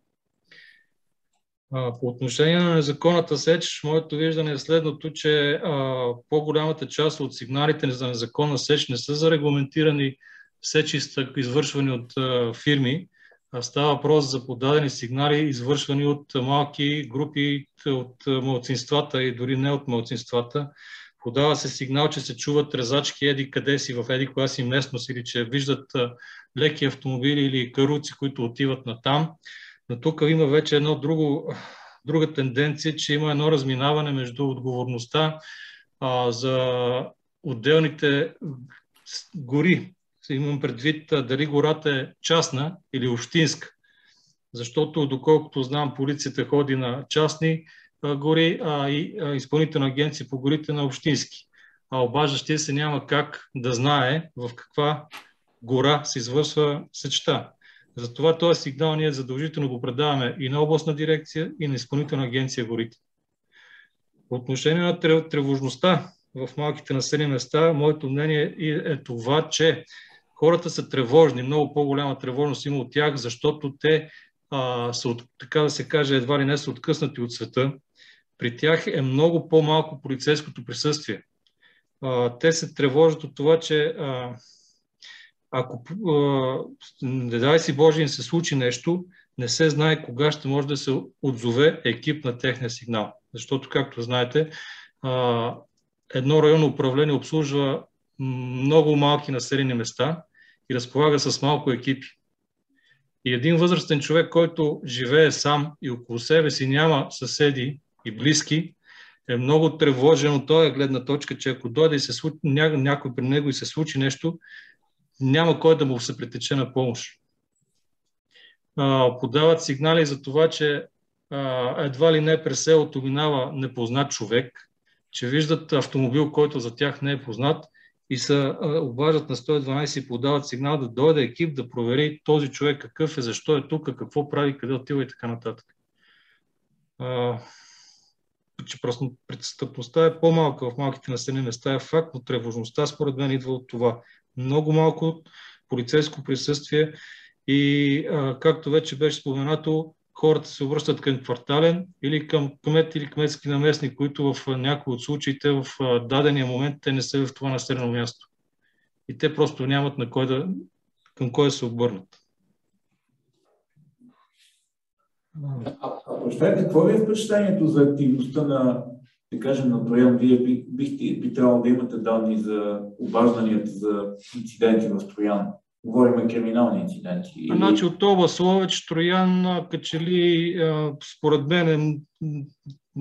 По отношение на незаконната сеч, моето виждане е следното, че а, по-голямата част от сигналите за незаконна сеч не са зарегламентирани сечи, извършвани от а, фирми, става въпрос за подадени сигнали, извършвани от малки групи от малцинствата и дори не от малцинствата. Подава се сигнал, че се чуват резачки еди къде си в еди коя си местност или че виждат леки автомобили или каруци, които отиват на там. Но тук има вече едно друго, друга тенденция, че има едно разминаване между отговорността а, за отделните гори. Имам предвид дали гората е частна или общинска. Защото, доколкото знам, полицията ходи на частни гори, а и изпълнителна агенция по горите на общински. А обаждащия се няма как да знае в каква гора се извършва сечта. Затова този сигнал ние задължително го предаваме и на областна дирекция, и на изпълнителна агенция горите. По отношение на тревожността в малките населени места, моето мнение е това, че хората са тревожни, много по-голяма тревожност има от тях, защото те а, са, така да се каже, едва ли не са откъснати от света. При тях е много по-малко полицейското присъствие. А, те се тревожат от това, че а, ако, не дай си Боже, им се случи нещо, не се знае кога ще може да се отзове екип на техния сигнал. Защото, както знаете, едно районно управление обслужва много малки населени места и разполага с малко екипи. И един възрастен човек, който живее сам и около себе си няма съседи и близки, е много тревожен от този гледна точка, че ако дойде и се случи, някой при него и се случи нещо, няма кой да му се притече на помощ. А, подават сигнали за това, че а, едва ли не през селото минава непознат човек, че виждат автомобил, който за тях не е познат и се обаждат на 112 и подават сигнал да дойде екип да провери този човек какъв е, защо е тук, какво прави, къде отива и така нататък. А, че просто престъпността е по-малка в малките населени места е факт, но тревожността според мен идва от това много малко полицейско присъствие и, а, както вече беше споменато, хората се обръщат към квартален или към кмет или кметски наместник, които в някои от случаите в дадения момент те не са в това населено място. И те просто нямат на кой да, към кой да се обърнат. А, а какво ви е впечатлението за активността на да кажем, на Троян, вие бихте, би трябвало да имате данни за обажданията за инциденти в Троян. Говорим криминални инциденти. Значи от област Ловеч, Троян, качели, според мен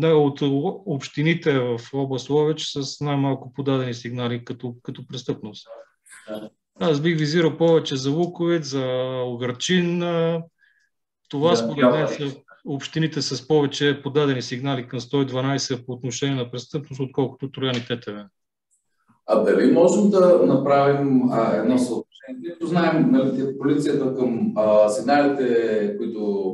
е от общините в област Ловеч с най-малко подадени сигнали като, като престъпност. Да. Аз бих визирал повече за Луковец, за Огърчин. Това да, според мен са общините с повече подадени сигнали към 112 по отношение на престъпност, отколкото Троян и Тетеве. А дали можем да направим а, едно съотношение Както знаем, нали, полицията към а, сигналите, които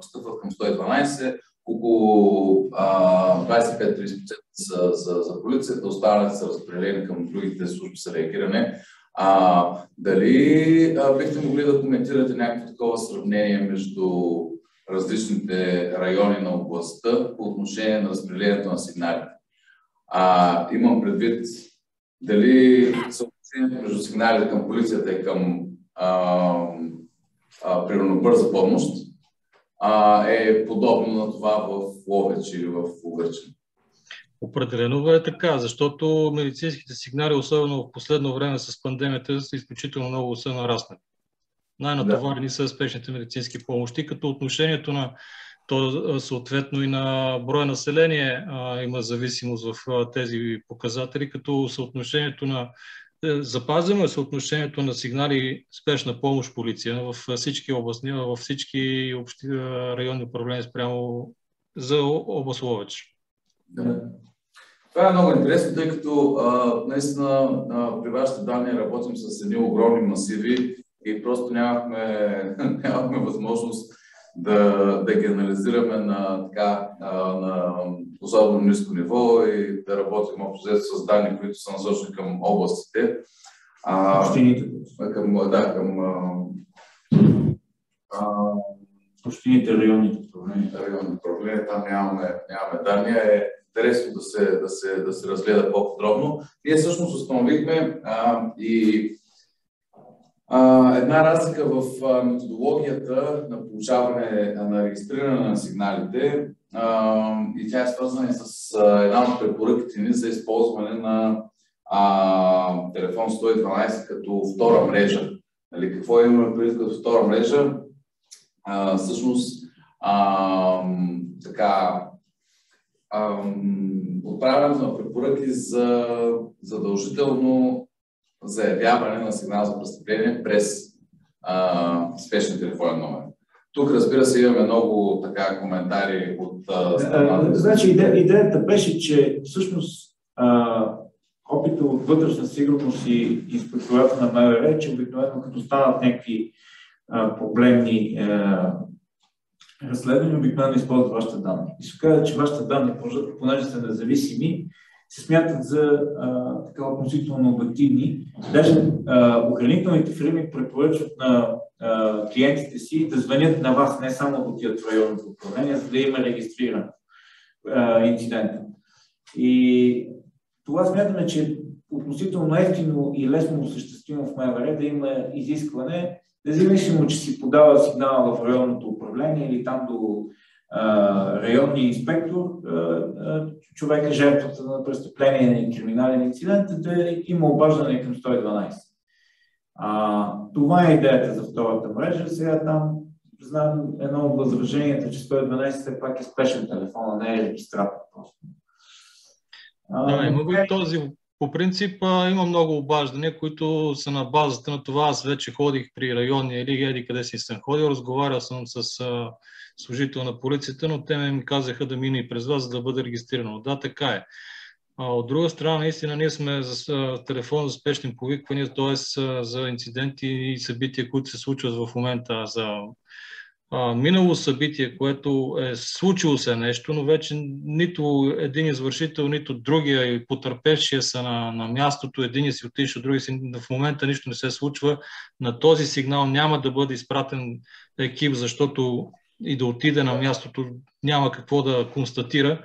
постъпват към 112, около 25-30% за, за, за полицията, останалите са разпределени към другите служби за реагиране. А, дали а, бихте могли да коментирате някакво такова сравнение между различните райони на областта по отношение на разпределението на сигналите? А, имам предвид дали съотношението между сигналите към полицията и към а, а, примерно бърза помощ а, е подобно на това в Ловеч или в Угърчин. Определено е така, защото медицинските сигнали, особено в последно време с пандемията, са изключително много са нараснали. Най-натоварени да. са спешните медицински помощи, като отношението на то съответно и на броя население а, има зависимост в а, тези показатели, като съотношението на запазено е съотношението на сигнали спешна помощ полиция в всички областни, във всички общи, районни управления спрямо за област Ловеч. Да. Това е много интересно, тъй като а, наистина а, при вашите данни работим с едни огромни масиви и просто нямахме, *laughs* нямахме възможност да, да ги анализираме на, така, на особено ниско ниво и да работим общо с данни, които са насочени към областите. А, общините. Към, да, към а, общините, районните управления. Районни управления, там нямаме, нямаме данни. Е интересно да се, да се, да се разгледа по-подробно. Ние всъщност установихме а, и а, една разлика в методологията на получаване, на регистриране на сигналите и тя е свързана с една от препоръките ни за използване на а, телефон 112 като втора мрежа. Нали, какво имаме преди като втора мрежа? А, всъщност, а, така, отправянето на препоръки за задължително заявяване на сигнал за престъпление през а, спешния телефонен номер. Тук, разбира се, имаме много така коментари от страната. Значи, иде, идеята беше, че всъщност а, опита от вътрешна сигурност и инспектората на МВР е, че обикновено като станат някакви а, проблемни а, разследвания, обикновено използват вашите данни. И се казва, че вашите данни, понеже са независими, се смятат за а, така относително обективни. Даже а, охранителните фирми препоръчват на клиентите си да звънят на вас, не само до тия районното управление, за да има регистриран а, инцидент. И това смятаме, че е относително ефтино и лесно осъществимо в МВР да има изискване, независимо, че си подава сигнал в районното управление или там до районния инспектор, човек е жертвата на престъпление или криминален инцидент, да има обаждане към 112. А, това е идеята за втората мрежа. Сега там знам едно от възраженията, че 112 все пак е спешен телефон, а не е регистратор просто. да, има го и този. По принцип има много обаждания, които са на базата на това. Аз вече ходих при районния или еди къде си съм ходил, разговарял съм с служител на полицията, но те ми казаха да мине и през вас, за да бъде регистрирано. Да, така е. А от друга страна, наистина, ние сме за телефон за спешни повиквания, т.е. за инциденти и събития, които се случват в момента, за а, минало събитие, което е случило се нещо, но вече нито един извършител, нито другия и потърпевшия са на, на мястото, един си отишъл, други си, в момента нищо не се случва. На този сигнал няма да бъде изпратен екип, защото и да отиде на мястото, няма какво да констатира.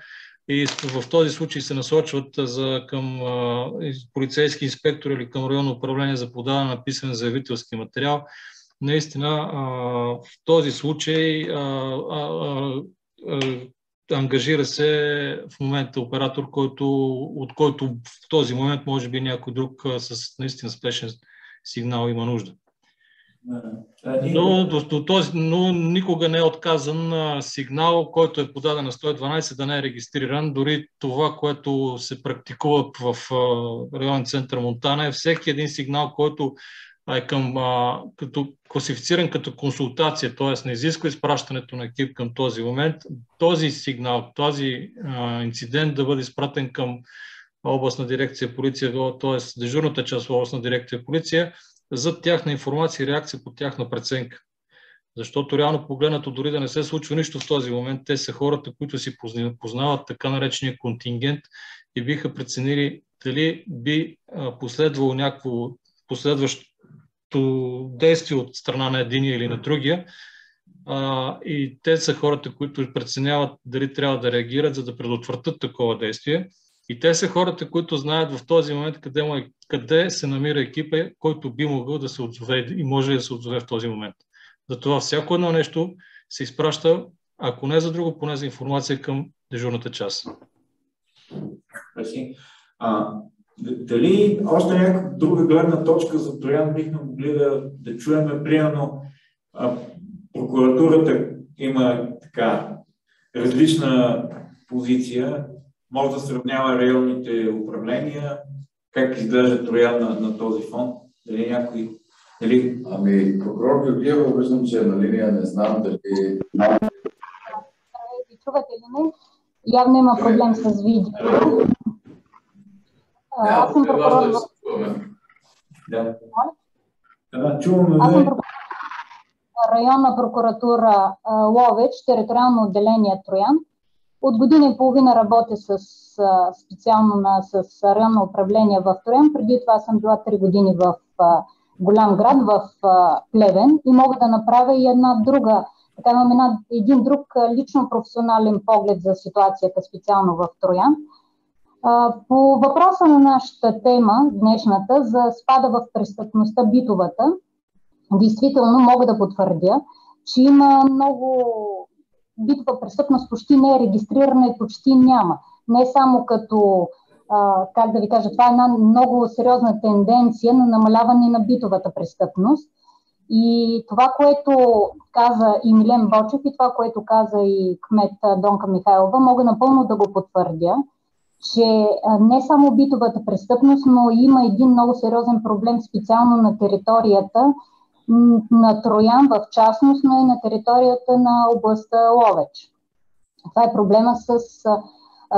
И в този случай се насочват за, към а, полицейски инспектор или към районно управление за подаване на писмен заявителски материал. Наистина, а, в този случай а, ангажира се в момента оператор, който, от който в този момент може би някой друг с наистина спешен сигнал има нужда. Но, до, този, но никога не е отказан сигнал, който е подаден на 112 да не е регистриран. Дори това, което се практикува в районен център Монтана е всеки един сигнал, който е към, а, като, класифициран като консултация, т.е. не изисква изпращането на екип към този момент, този сигнал, този а, инцидент да бъде изпратен към областна дирекция полиция, т.е. дежурната част в областна дирекция полиция за тяхна информация и реакция по тяхна преценка. Защото реално погледнато, дори да не се случва нищо в този момент, те са хората, които си познават така наречения контингент и биха преценили дали би последвало някакво последващо действие от страна на единия или на другия. и те са хората, които преценяват дали трябва да реагират, за да предотвратят такова действие. И те са хората, които знаят в този момент къде, му е, къде се намира екипа, който би могъл да се отзове и може да се отзове в този момент. Затова всяко едно нещо се изпраща, ако не за друго, поне за информация към дежурната част. Дали още някаква друга гледна точка за Троян бихме могли да, да чуем, примерно прокуратурата има така различна позиция, може да сравнява районните управления, как изглежда Троян на, на този фон, дали някой Дали... Ами, прокурор Георгиева, виждам, че е на линия, не знам дали... Ви чувате ли ме? Явно има проблем с видео. Аз съм прокурор... Да. Да, чуваме. Аз съм прокурор районна прокуратура Ловеч, териториално отделение Троян. От година и половина работя с, специално на, с районно управление в Троян. Преди това съм била 3 години в голям град в Плевен и мога да направя и една друга, така имам една, един друг лично професионален поглед за ситуацията специално в Троян. По въпроса на нашата тема, днешната, за спада в престъпността битовата, действително мога да потвърдя, че има много битова престъпност, почти не е регистрирана и почти няма. Не само като а, как да ви кажа, това е една много сериозна тенденция на намаляване на битовата престъпност. И това, което каза и Милен Бочев и това, което каза и кмет Донка Михайлова, мога напълно да го потвърдя, че не само битовата престъпност, но има един много сериозен проблем специално на територията на Троян в частност, но и на територията на областта Ловеч. Това е проблема с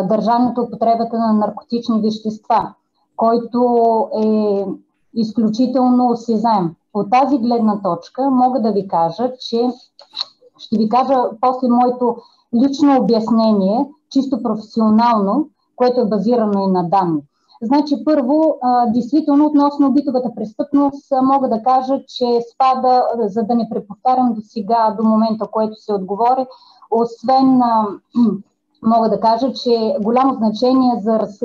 държането употребата на наркотични вещества, който е изключително осезаем. От тази гледна точка мога да ви кажа, че ще ви кажа после моето лично обяснение, чисто професионално, което е базирано и на данни. Значи, първо, действително, относно битовата престъпност, мога да кажа, че спада, за да не преповтарям до сега, до момента, което се отговори, освен *clears throat* мога да кажа, че голямо значение за раз,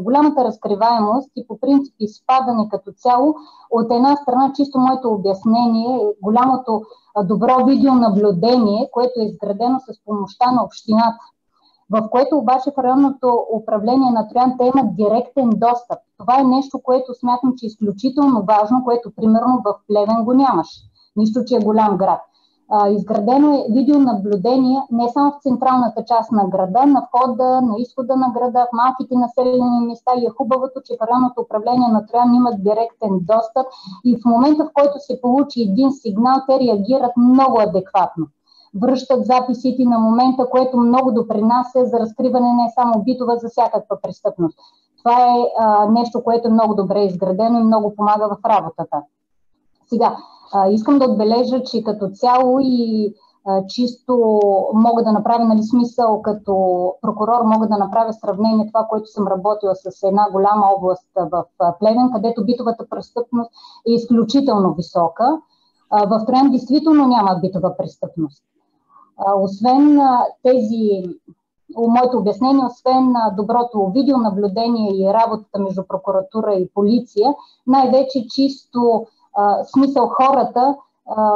голямата разкриваемост и по принцип изпадане като цяло, от една страна чисто моето обяснение голямото добро видеонаблюдение, което е изградено с помощта на общината в което обаче в районното управление на Троян те имат директен достъп. Това е нещо, което смятам, че е изключително важно, което примерно в Плевен го нямаш. Нищо, че е голям град. А, изградено е видеонаблюдение не само в централната част на града, на входа, на изхода на града, в малките населени места и е хубавото, че районното управление на Троян имат директен достъп и в момента, в който се получи един сигнал, те реагират много адекватно връщат записите на момента, което много допринася за разкриване не само битова, за всякаква престъпност. Това е а, нещо, което е много добре изградено и много помага в работата. Сега, а, искам да отбележа, че като цяло и а, чисто мога да направя нали, смисъл като прокурор, мога да направя сравнение това, което съм работила с една голяма област в Плевен, където битовата престъпност е изключително висока. В Троян действително няма битова престъпност. Освен тези, моето обяснение, освен доброто видеонаблюдение и работата между прокуратура и полиция, най-вече чисто смисъл хората,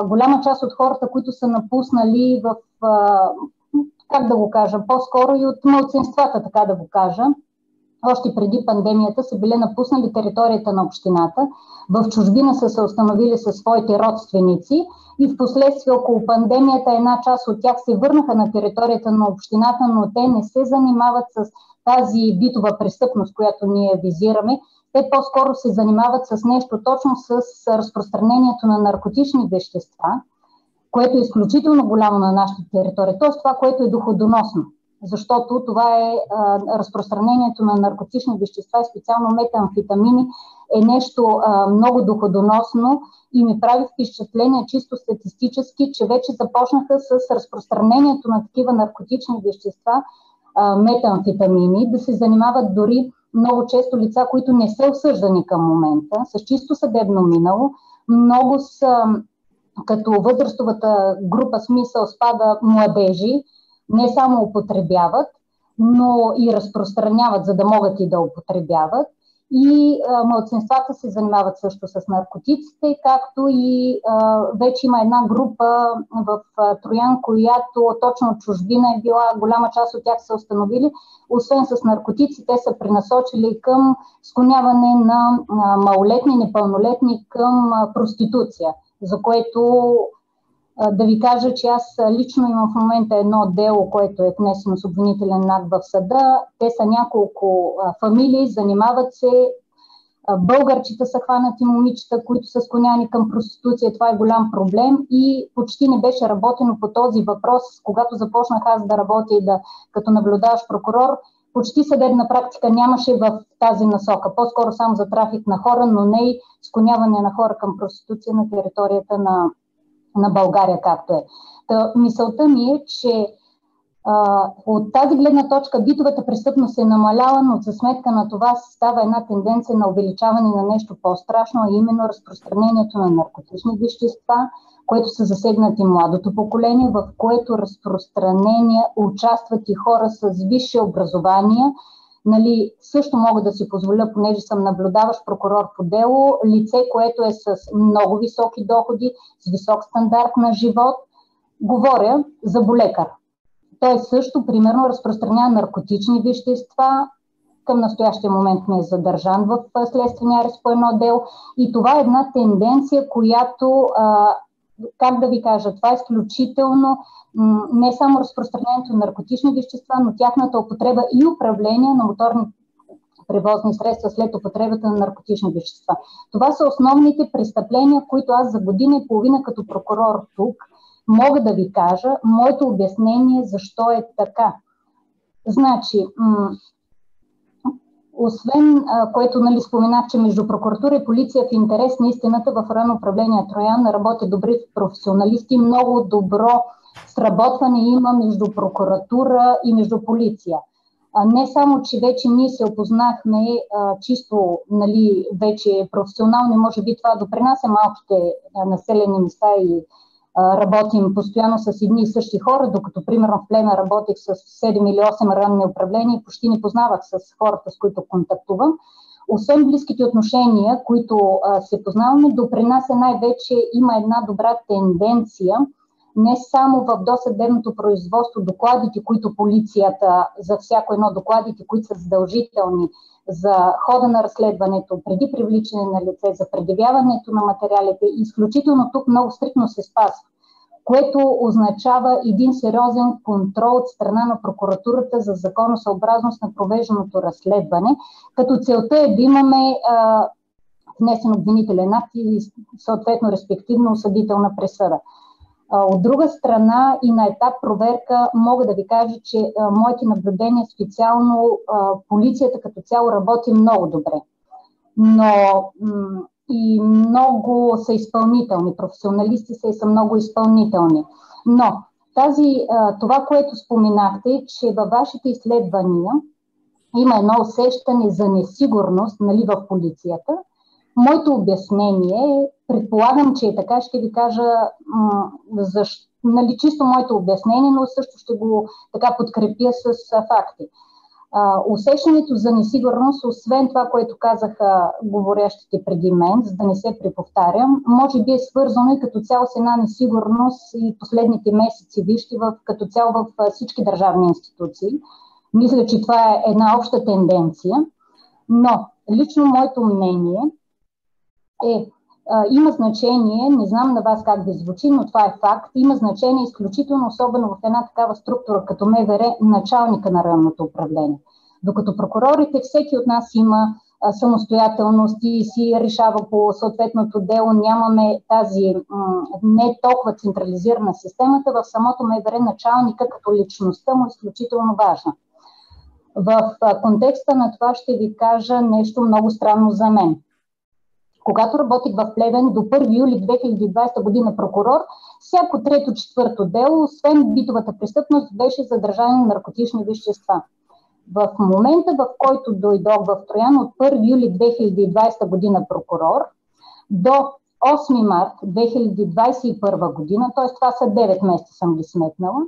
голяма част от хората, които са напуснали в, как да го кажа, по-скоро и от мълцинствата, така да го кажа, още преди пандемията са били напуснали територията на общината, в чужбина са се установили със своите родственици и в последствие около пандемията една част от тях се върнаха на територията на общината, но те не се занимават с тази битова престъпност, която ние визираме. Те по-скоро се занимават с нещо точно с разпространението на наркотични вещества, което е изключително голямо на нашата територия, т.е. това, което е доходоносно. Защото това е а, разпространението на наркотични вещества, специално метамфетамини, е нещо а, много доходоносно и ми прави впечатление чисто статистически, че вече започнаха с разпространението на такива наркотични вещества, а, метамфетамини, да се занимават дори много често лица, които не са осъждани към момента, с чисто съдебно минало. Много са като възрастовата група смисъл спада младежи, не само употребяват, но и разпространяват, за да могат и да употребяват. И а, младсинствата се занимават също с наркотиците, както и а, вече има една група в а, Троян, която точно чужбина е била, голяма част от тях са установили, освен с наркотици, те са пренасочили към склоняване на а, малолетни, непълнолетни към а, проституция, за което да ви кажа, че аз лично имам в момента едно дело, което е внесено с обвинителен акт в съда. Те са няколко фамилии, занимават се. Българчета са хванати момичета, които са склоняни към проституция. Това е голям проблем и почти не беше работено по този въпрос. Когато започнах аз да работя и да като наблюдаваш прокурор, почти съдебна практика нямаше в тази насока. По-скоро само за трафик на хора, но не и склоняване на хора към проституция на територията на на България, както е. Та, мисълта ми е, че а, от тази гледна точка битовата престъпност е намаляла, но за сметка на това става една тенденция на увеличаване на нещо по-страшно, а именно разпространението на наркотични вещества, което са засегнати младото поколение, в което разпространение участват и хора с висше образование, Нали, също мога да си позволя, понеже съм наблюдаващ прокурор по дело, лице, което е с много високи доходи, с висок стандарт на живот. Говоря за болекар. Той също, примерно, разпространява наркотични вещества. Към настоящия момент не е задържан в следствения арест по едно дело. И това е една тенденция, която а, как да ви кажа, това е изключително не само разпространението на наркотични вещества, но тяхната употреба и управление на моторни превозни средства след употребата на наркотични вещества. Това са основните престъпления, които аз за година и половина като прокурор тук мога да ви кажа моето обяснение защо е така. Значи, освен което нали, споменах, че между прокуратура и полиция в интерес на истината в районно управление Троян работят добри професионалисти, много добро сработване има между прокуратура и между полиция. Не само, че вече ние се опознахме а, чисто нали, вече професионално, може би това допринася малките а, населени места и работим постоянно с едни и същи хора, докато примерно в Плена работих с 7 или 8 ранни управления и почти не познавах с хората, с които контактувам. Освен близките отношения, които а, се познаваме, допринася най-вече има една добра тенденция не само в досъдебното производство, докладите, които полицията за всяко едно докладите, които са задължителни за хода на разследването, преди привличане на лице, за предявяването на материалите, изключително тук много стрикно се спазва, което означава един сериозен контрол от страна на прокуратурата за законосъобразност на провежданото разследване, като целта е да имаме а, внесен обвинителен акт и съответно респективно осъдителна пресъда. От друга страна и на етап проверка мога да ви кажа, че моите наблюдения, специално полицията като цяло работи много добре. Но и много са изпълнителни, професионалисти са и са много изпълнителни. Но тази, това, което споменахте, че във вашите изследвания има едно усещане за несигурност нали, в полицията. Моето обяснение е, предполагам, че е така, ще ви кажа защо, нали, чисто моето обяснение, но също ще го така подкрепя с факти. Усещането за несигурност, освен това, което казаха говорящите преди мен, за да не се преповтарям, може би е свързано и като цяло с една несигурност и последните месеци, вижте, в, като цяло в всички държавни институции. Мисля, че това е една обща тенденция, но лично моето мнение е, има значение, не знам на вас как да звучи, но това е факт, има значение изключително, особено в една такава структура като МВР, началника на районното управление. Докато прокурорите, всеки от нас има самостоятелност и си решава по съответното дело. Нямаме тази не толкова централизирана системата. В самото МВР началника като личността му е изключително важна. В контекста на това ще ви кажа нещо много странно за мен. Когато работих в Плевен до 1 юли 2020 година прокурор, всяко трето-четвърто дело, освен битовата престъпност, беше задържане на наркотични вещества. В момента, в който дойдох в Троян от 1 юли 2020 година прокурор до 8 март 2021 година, т.е. това са 9 месеца съм ги сметнала,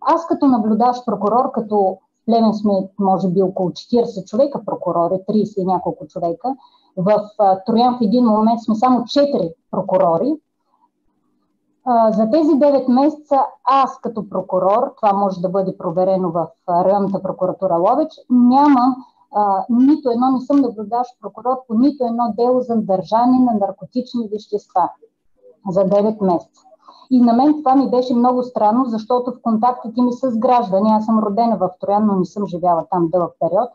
аз като наблюдаващ прокурор, като Племен сме може би около 40 човека прокурори, 30 и няколко човека, в Троян в един момент сме само 4 прокурори, за тези 9 месеца аз като прокурор, това може да бъде проверено в районната прокуратура Ловеч, нямам нито едно, не съм наблюдаващ прокурор по нито едно дело за държане на наркотични вещества за 9 месеца. И на мен това ми беше много странно, защото в контактите ми с граждани, аз съм родена в Троян, но не съм живяла там дълъг период,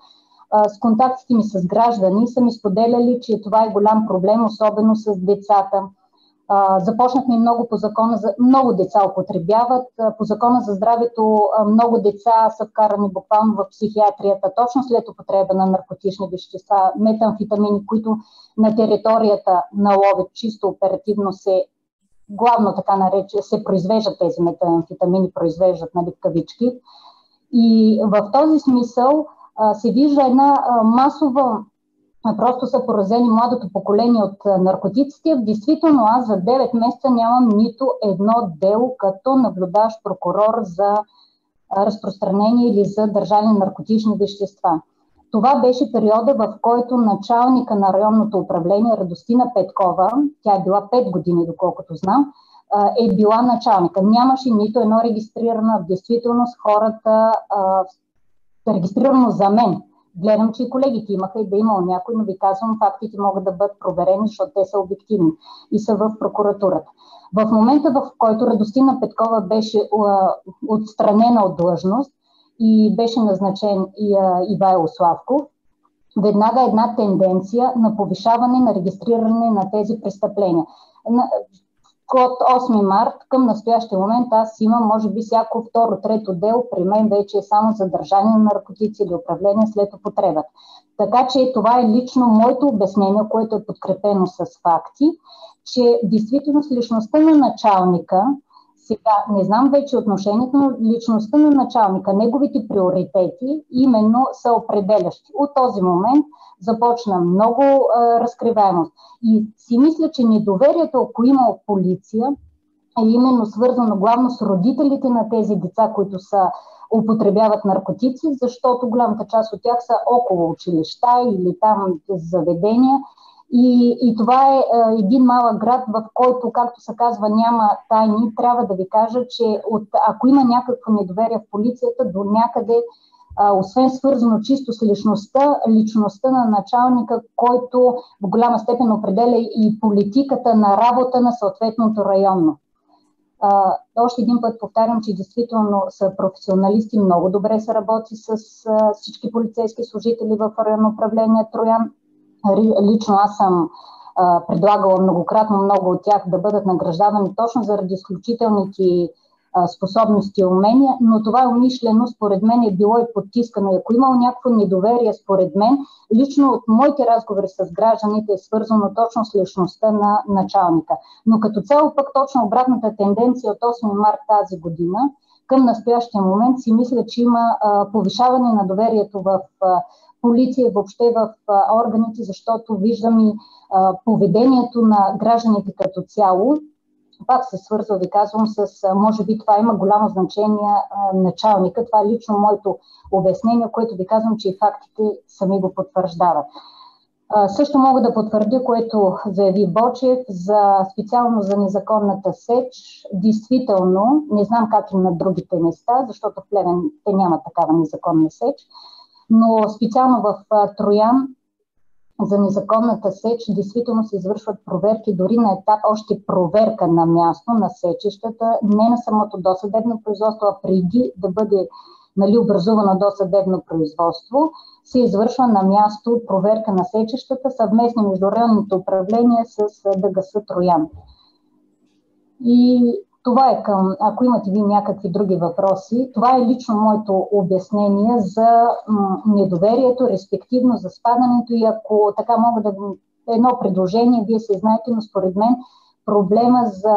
с контактите ми с граждани са ми споделяли, че това е голям проблем, особено с децата започнахме много по закона за... Много деца употребяват. По закона за здравето много деца са вкарани буквално в психиатрията, точно след употреба на наркотични вещества, метамфетамини, които на територията на Ловет чисто оперативно се главно така нарече, се произвеждат тези метамфетамини, произвеждат нали, кавички. И в този смисъл се вижда една масова просто са поразени младото поколение от наркотиците. Действително аз за 9 месеца нямам нито едно дело като наблюдаващ прокурор за разпространение или за държане на наркотични вещества. Това беше периода, в който началника на районното управление Радостина Петкова, тя е била 5 години, доколкото знам, е била началника. Нямаше нито едно регистрирано в действителност хората, регистрирано за мен, Гледам, че и колегите имаха и да имал някой, но ви казвам, фактите могат да бъдат проверени, защото те са обективни и са в прокуратурата. В момента, в който Радостина Петкова беше отстранена от длъжност и беше назначен Ивайло Славков, веднага една тенденция на повишаване на регистриране на тези престъпления от 8 март към настоящия момент аз имам, може би, всяко второ, трето дело при мен вече е само задържание на наркотици или управление след употребата. Така че това е лично моето обяснение, което е подкрепено с факти, че действително личността на началника, сега не знам вече отношението, но личността на началника, неговите приоритети именно са определящи. От този момент – започна много а, разкриваемост. И си мисля, че недоверието, ако има от полиция, е именно свързано главно с родителите на тези деца, които са употребяват наркотици, защото голямата част от тях са около училища или там заведения. И, и това е а, един малък град, в който, както се казва, няма тайни. Трябва да ви кажа, че от, ако има някакво недоверие в полицията, до някъде а, освен свързано чисто с личността, личността на началника, който в голяма степен определя и политиката на работа на съответното районно. А, още един път повтарям, че действително са професионалисти, много добре се работи с а, всички полицейски служители в районно управление Троян. Лично аз съм а, предлагала многократно много от тях да бъдат награждавани точно заради изключителните способности и умения, но това умишлено според мен е било и потискано. Ако имало някакво недоверие според мен, лично от моите разговори с гражданите е свързано точно с личността на началника. Но като цяло пък точно обратната тенденция от 8 март тази година към настоящия момент си мисля, че има повишаване на доверието в полиция въобще в органите, защото виждам и поведението на гражданите като цяло пак се свързва, ви казвам, с, може би това има голямо значение началника. Това е лично моето обяснение, което ви казвам, че и фактите сами го потвърждават. Също мога да потвърдя, което заяви Бочев, за, специално за незаконната сеч. Действително, не знам как и на другите места, защото в Плевен те нямат такава незаконна сеч, но специално в Троян за незаконната сеч действително се извършват проверки дори на етап още проверка на място на сечещата, не на самото досъдебно производство, а преди да бъде нали, образувано до съдебно производство, се извършва на място проверка на сечещата съвместно между районното управление с ДГС Троян. И това е към, ако имате ви някакви други въпроси, това е лично моето обяснение за недоверието, респективно за спадането и ако така мога да едно предложение, вие се знаете, но според мен проблема за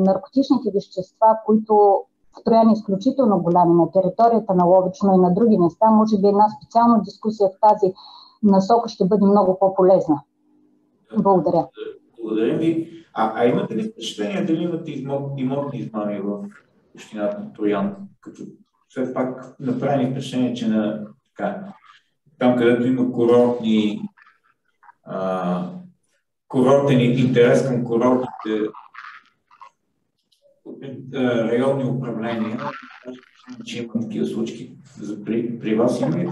наркотичните вещества, които строяни изключително голями на територията на Лович, но и на други места, може би една специална дискусия в тази насока ще бъде много по-полезна. Благодаря. Благодаря ви. А, а имате ли впечатление дали имате имотни измами в общината на Троян? Като все пак направи впечатление, че на, така, там където има курортни а, курортен интерес към курортите районни управления, че има такива случаи. При, при вас има ли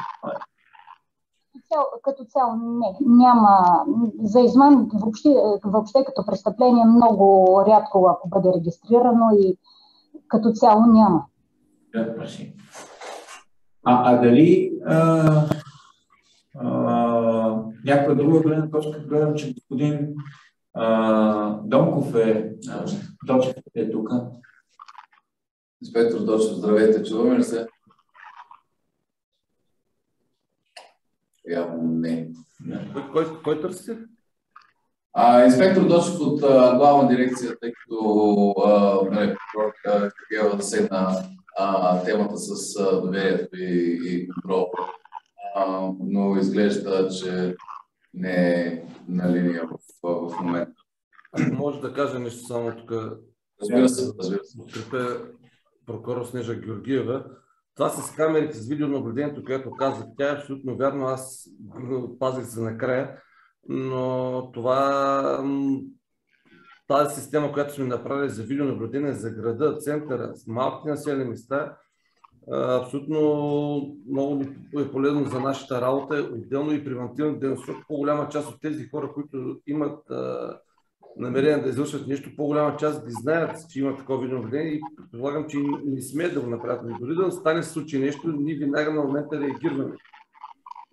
като цяло не. Няма. За измам въобще, въобще като престъпление много рядко, ако бъде регистрирано и като цяло няма. Да, А, а дали а, а, някаква друга гледна точка, гледам, че господин а, Донков е, а, Дочев е тук. Инспектор Дочев, здравейте, чуваме ли се? Явно не. Кой, кой, кой търсите? А, инспектор Дочев от а, главна дирекция, тъй като прокурор да седна а, темата с а, доверието и, и контрол. А, но изглежда, че не е на линия в, в, в момента. Ако може да кажа нещо само тук. Разбира се, разбира се. Подкрепя прокурор Снежа Георгиева. Това с камерите, с видеонаблюдението, което казах, тя е абсолютно вярно. Аз пазих се накрая, но това тази система, която сме направили за видеонаблюдение за града, центъра, с малките населени места, абсолютно много е полезно за нашата работа, отделно и превентивна дейност, по-голяма част от тези хора, които имат намерение да извършват нещо, по-голяма част ги знаят, че има такова видеонаблюдение и предполагам, че не смеят да го направят. Но дори да стане случай нещо, ние веднага на момента реагираме.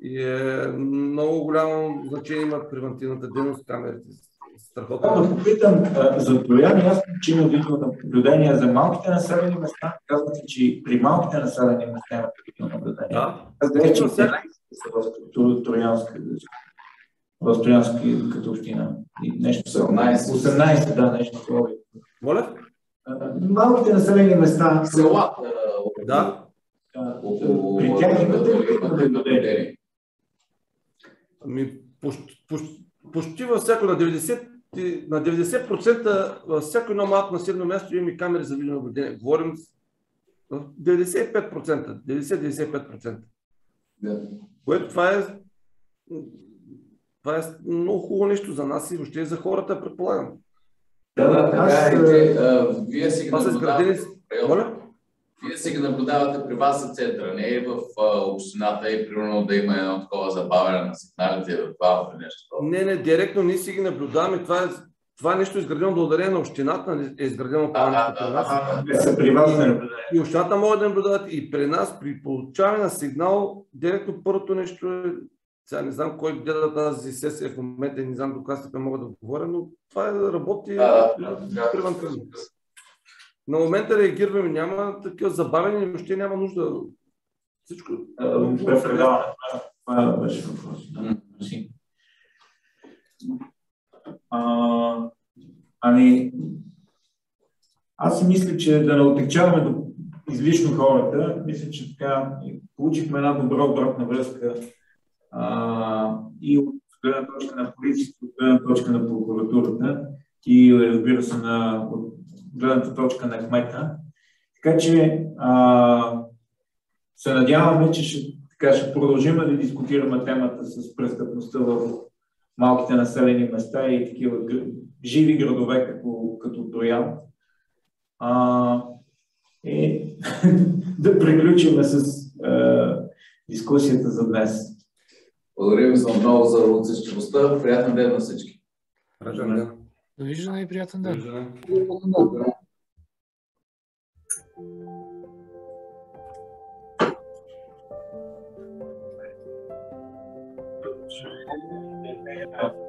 И е много голямо значение има превентивната дейност камерите. Страхотно. Да попитам за Троян, ясно, че има видеонаблюдение за малките населени места. Казвате, че при малките населени места има видеонаблюдение. Да. Аз гледах, че в Троянска в Троянски като община. И нещо 18. 18, да, нещо такова. Моля? Малките населени места. Села. Да. При тях имате ли Ами, почти, почти, почти във всяко на 90 на 90% във всяко едно малко населено място имаме камери за видеонаблюдение. Говорим 95%, 90-95%. Да. Което това е това е много хубаво нещо за нас и въобще и за хората, предполагам. Да, да, така е. Те, вие си ги наблюдавате. Моля? Вие си ги наблюдавате при вас за центъра, не е в а, общината и примерно да има едно такова забавяне на сигналите в това нещо. Не, не, директно ние си ги наблюдаваме. Това е това нещо е изградено благодарение на общината, е изградено нещо при нас. при вас И общината могат да наблюдават и при нас, при получаване на сигнал, директно първото нещо е сега не знам кой гледа тази сесия в момента и не знам до каква степен мога да говоря, но това е да работи да, превентивно. На момента реагираме, няма такива забавени, но ще няма нужда. Всичко. Препредаване. Това беше въпрос. Ами, аз си мисля, че да не отекчаваме до излишно хората, мисля, че така получихме една добра обратна връзка а, и от гледна точка на полицията, от гледна точка на прокуратурата и разбира се на от гледната точка на кмета. Така че а, се надяваме, че ще, така, ще продължим да дискутираме темата с престъпността в малките населени места и такива живи градове като, като Троян. А, и *laughs* да приключим с а, дискусията за днес. Благодаря ви много за отсъщността. Приятен ден на всички. Довиждане и. Приятен ден. Yeah.